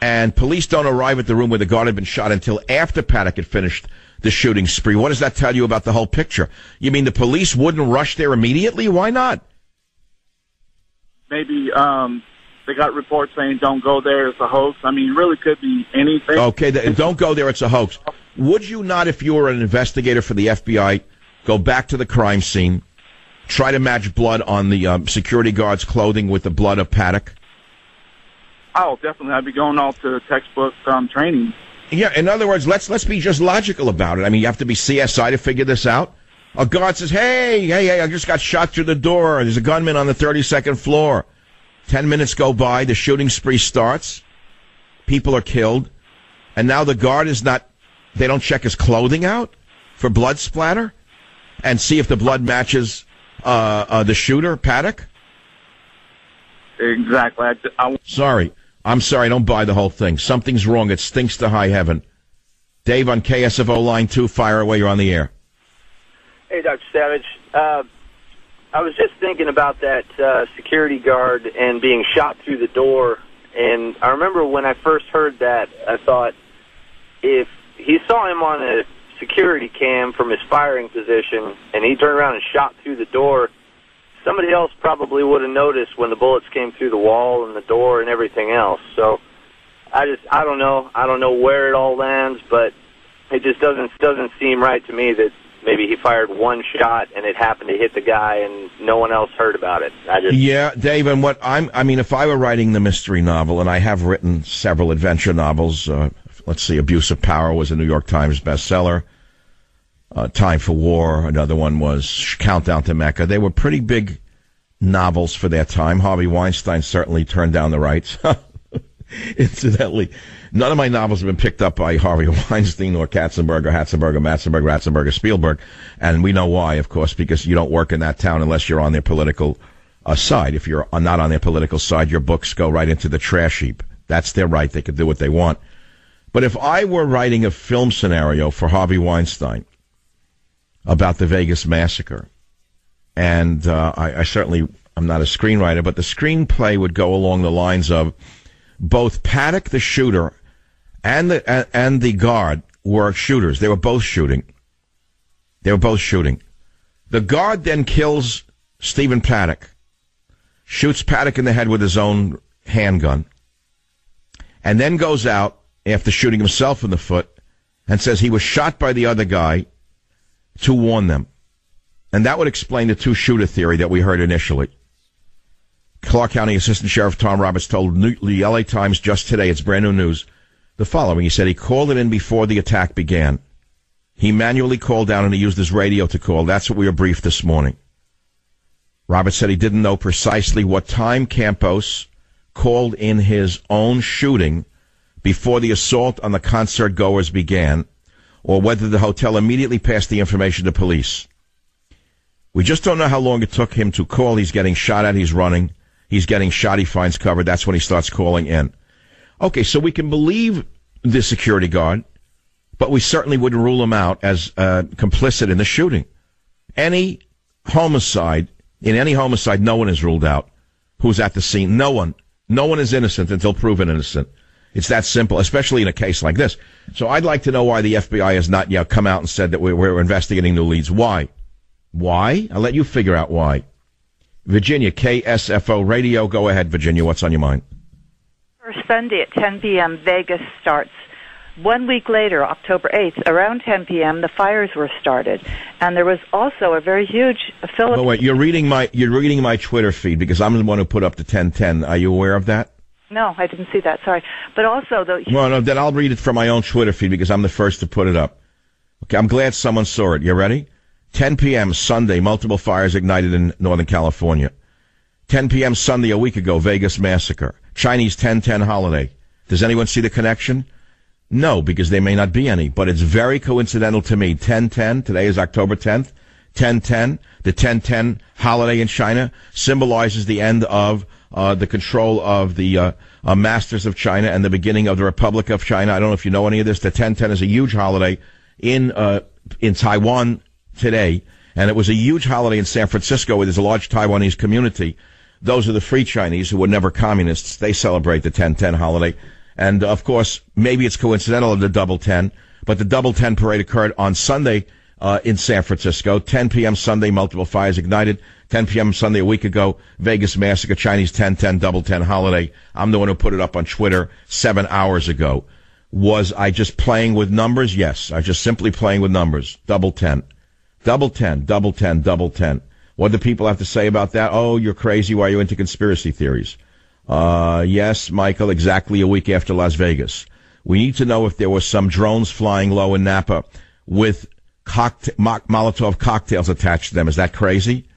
and police don't arrive at the room where the guard had been shot until after Paddock had finished the shooting spree, what does that tell you about the whole picture? You mean the police wouldn't rush there immediately? Why not? Maybe um, they got reports saying don't go there, it's a hoax. I mean, it really could be anything. Okay, don't go there, it's a hoax. Would you not, if you were an investigator for the FBI, go back to the crime scene, try to match blood on the um, security guard's clothing with the blood of Paddock? Oh, definitely. I'd be going off to textbook um, training. Yeah, in other words, let's let's be just logical about it. I mean, you have to be CSI to figure this out. A guard says, "Hey, hey, hey! I just got shot through the door. There's a gunman on the 32nd floor." Ten minutes go by. The shooting spree starts. People are killed, and now the guard is not they don't check his clothing out for blood splatter and see if the blood matches uh, uh, the shooter, Paddock? Exactly. I, I... Sorry. I'm sorry. I don't buy the whole thing. Something's wrong. It stinks to high heaven. Dave on KSFO line two, fire away. You're on the air. Hey, Dr. Savage. Uh, I was just thinking about that uh, security guard and being shot through the door. And I remember when I first heard that, I thought, if he saw him on a security cam from his firing position, and he turned around and shot through the door. Somebody else probably would have noticed when the bullets came through the wall and the door and everything else. So I just I don't know I don't know where it all lands, but it just doesn't doesn't seem right to me that maybe he fired one shot and it happened to hit the guy and no one else heard about it. I just Yeah, Dave, and what I'm I mean if I were writing the mystery novel and I have written several adventure novels, uh, let's see, Abuse of Power was a New York Times bestseller. Uh, Time for War, another one was Countdown to Mecca. They were pretty big novels for their time. Harvey Weinstein certainly turned down the rights. Incidentally, none of my novels have been picked up by Harvey Weinstein or Katzenberg or Hatzenberg or Matzenberg, Ratzenberg or Spielberg. And we know why, of course, because you don't work in that town unless you're on their political uh, side. If you're not on their political side, your books go right into the trash heap. That's their right. They can do what they want. But if I were writing a film scenario for Harvey Weinstein about the Vegas massacre, and uh, I, I certainly I'm not a screenwriter, but the screenplay would go along the lines of both Paddock, the shooter, and the and, and the guard were shooters. They were both shooting. They were both shooting. The guard then kills Stephen Paddock, shoots Paddock in the head with his own handgun, and then goes out after shooting himself in the foot and says he was shot by the other guy to warn them. And that would explain the two shooter theory that we heard initially. Clark County Assistant Sheriff Tom Roberts told the LA Times just today, it's brand new news, the following. He said he called it in before the attack began. He manually called down and he used his radio to call. That's what we were briefed this morning. Roberts said he didn't know precisely what time Campos called in his own shooting before the assault on the concert goers began, or whether the hotel immediately passed the information to police. We just don't know how long it took him to call. He's getting shot at. He's running. He's getting shot. He finds cover. That's when he starts calling in. Okay, so we can believe the security guard, but we certainly wouldn't rule him out as uh, complicit in the shooting. Any homicide, in any homicide, no one is ruled out who's at the scene. No one. No one is innocent until proven innocent. It's that simple, especially in a case like this. So I'd like to know why the FBI has not yet come out and said that we're, we're investigating new leads. Why? Why? I'll let you figure out why. Virginia, KSFO Radio. Go ahead, Virginia. What's on your mind? First Sunday at 10 p.m., Vegas starts. One week later, October 8th, around 10 p.m., the fires were started, and there was also a very huge Philip. Oh wait, you're reading my you're reading my Twitter feed because I'm the one who put up the 1010. Are you aware of that? No, I didn't see that. Sorry, but also the. Well, no, then I'll read it from my own Twitter feed because I'm the first to put it up. Okay, I'm glad someone saw it. You ready? 10 p.m. Sunday, multiple fires ignited in Northern California. 10 p.m. Sunday a week ago, Vegas massacre. Chinese 1010 holiday. Does anyone see the connection? No, because there may not be any, but it's very coincidental to me. 1010, today is October 10th. 1010, the 1010 holiday in China symbolizes the end of uh, the control of the uh, uh, masters of China and the beginning of the Republic of China. I don't know if you know any of this. The 1010 is a huge holiday in uh, in Taiwan today, and it was a huge holiday in San Francisco where there's a large Taiwanese community. Those are the free Chinese who were never communists. They celebrate the 1010 holiday. And of course, maybe it's coincidental of the double 10, but the double 10 parade occurred on Sunday uh, in San Francisco. 10 p.m. Sunday, multiple fires ignited. 10 p.m. Sunday a week ago, Vegas massacre, Chinese 1010 double 10 holiday. I'm the one who put it up on Twitter seven hours ago. Was I just playing with numbers? Yes, I was just simply playing with numbers. Double 10. Double 10, double 10, double 10. What do people have to say about that? Oh, you're crazy. Why are you into conspiracy theories? Uh, yes, Michael, exactly a week after Las Vegas. We need to know if there were some drones flying low in Napa with cockta- Molotov cocktails attached to them. Is that crazy?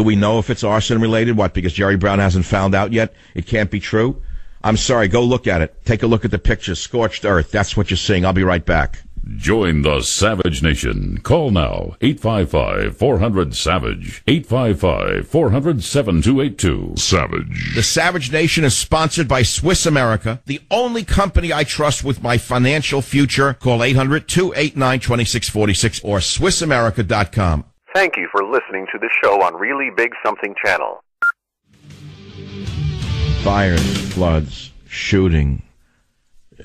Do we know if it's arson related? What? Because Jerry Brown hasn't found out yet? It can't be true? I'm sorry. Go look at it. Take a look at the pictures. Scorched earth. That's what you're seeing. I'll be right back. Join the Savage Nation. Call now 855 400 Savage. 855 400 7282. Savage. The Savage Nation is sponsored by Swiss America, the only company I trust with my financial future. Call 800 289 2646 or SwissAmerica.com. Thank you for listening to the show on Really Big Something Channel. Fires, floods, shooting,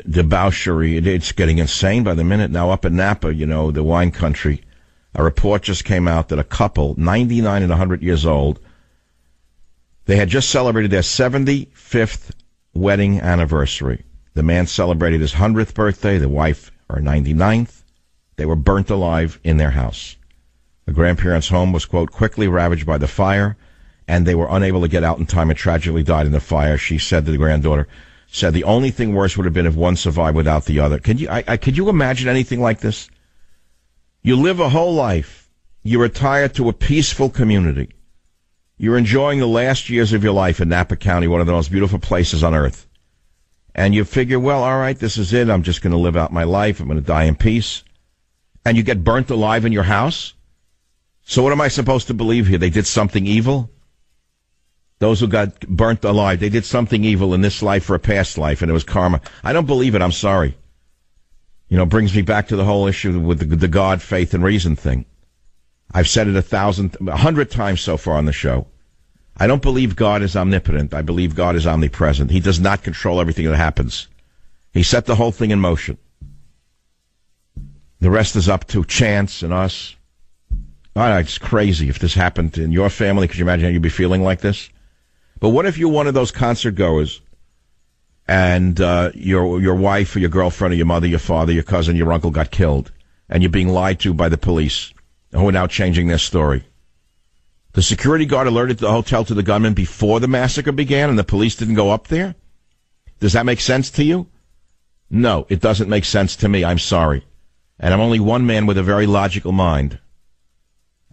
debauchery. It's getting insane by the minute. Now up in Napa, you know, the wine country, a report just came out that a couple, 99 and 100 years old, they had just celebrated their 75th wedding anniversary. The man celebrated his 100th birthday, the wife her 99th. They were burnt alive in their house. The grandparents' home was, quote, quickly ravaged by the fire, and they were unable to get out in time and tragically died in the fire, she said to the granddaughter said the only thing worse would have been if one survived without the other. Can you, I, I, could you imagine anything like this? You live a whole life. You retire to a peaceful community. You're enjoying the last years of your life in Napa County, one of the most beautiful places on earth. And you figure, well, all right, this is it. I'm just going to live out my life. I'm going to die in peace. And you get burnt alive in your house. So what am I supposed to believe here? They did something evil? Those who got burnt alive, they did something evil in this life or a past life, and it was karma. I don't believe it. I'm sorry. You know, brings me back to the whole issue with the, the God, faith, and reason thing. I've said it a thousand, a hundred times so far on the show. I don't believe God is omnipotent. I believe God is omnipresent. He does not control everything that happens. He set the whole thing in motion. The rest is up to chance and us. Oh, it's crazy if this happened in your family. Could you imagine how you'd be feeling like this? But what if you're one of those concert goers and uh, your your wife or your girlfriend or your mother, your father, your cousin, your uncle got killed, and you're being lied to by the police, who are now changing their story? The security guard alerted the hotel to the gunman before the massacre began, and the police didn't go up there. Does that make sense to you? No, it doesn't make sense to me. I'm sorry, and I'm only one man with a very logical mind.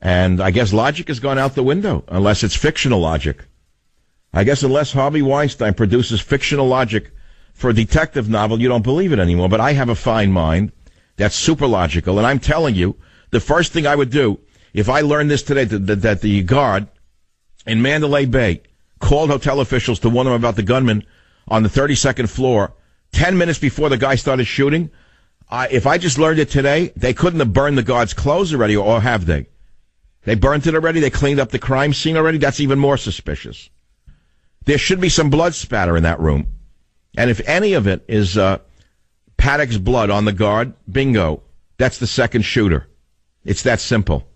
And I guess logic has gone out the window, unless it's fictional logic. I guess unless Harvey Weinstein produces fictional logic for a detective novel, you don't believe it anymore. But I have a fine mind that's super logical, and I'm telling you, the first thing I would do if I learned this today that, that, the guard in Mandalay Bay called hotel officials to warn them about the gunman on the 32nd floor 10 minutes before the guy started shooting. I, if I just learned it today, they couldn't have burned the guard's clothes already, or have they? They burnt it already. They cleaned up the crime scene already. That's even more suspicious. There should be some blood spatter in that room. And if any of it is uh, Paddock's blood on the guard, bingo. That's the second shooter. It's that simple.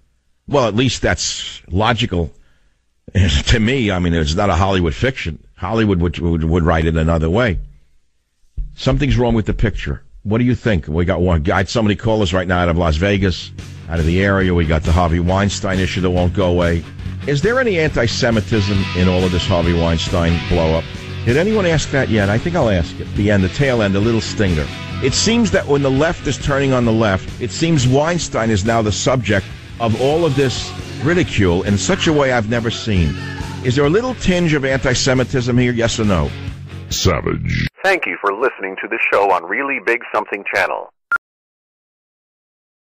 Well, at least that's logical to me. I mean, it's not a Hollywood fiction. Hollywood would, would, would write it another way. Something's wrong with the picture. What do you think? We got one. Somebody call us right now out of Las Vegas, out of the area. We got the Harvey Weinstein issue that won't go away. Is there any anti-Semitism in all of this Harvey Weinstein blow-up? Did anyone ask that yet? I think I'll ask it. The end, the tail end, a little stinger. It seems that when the left is turning on the left, it seems Weinstein is now the subject of all of this ridicule in such a way I've never seen. Is there a little tinge of anti-Semitism here? Yes or no? Savage. Thank you for listening to the show on Really Big Something Channel.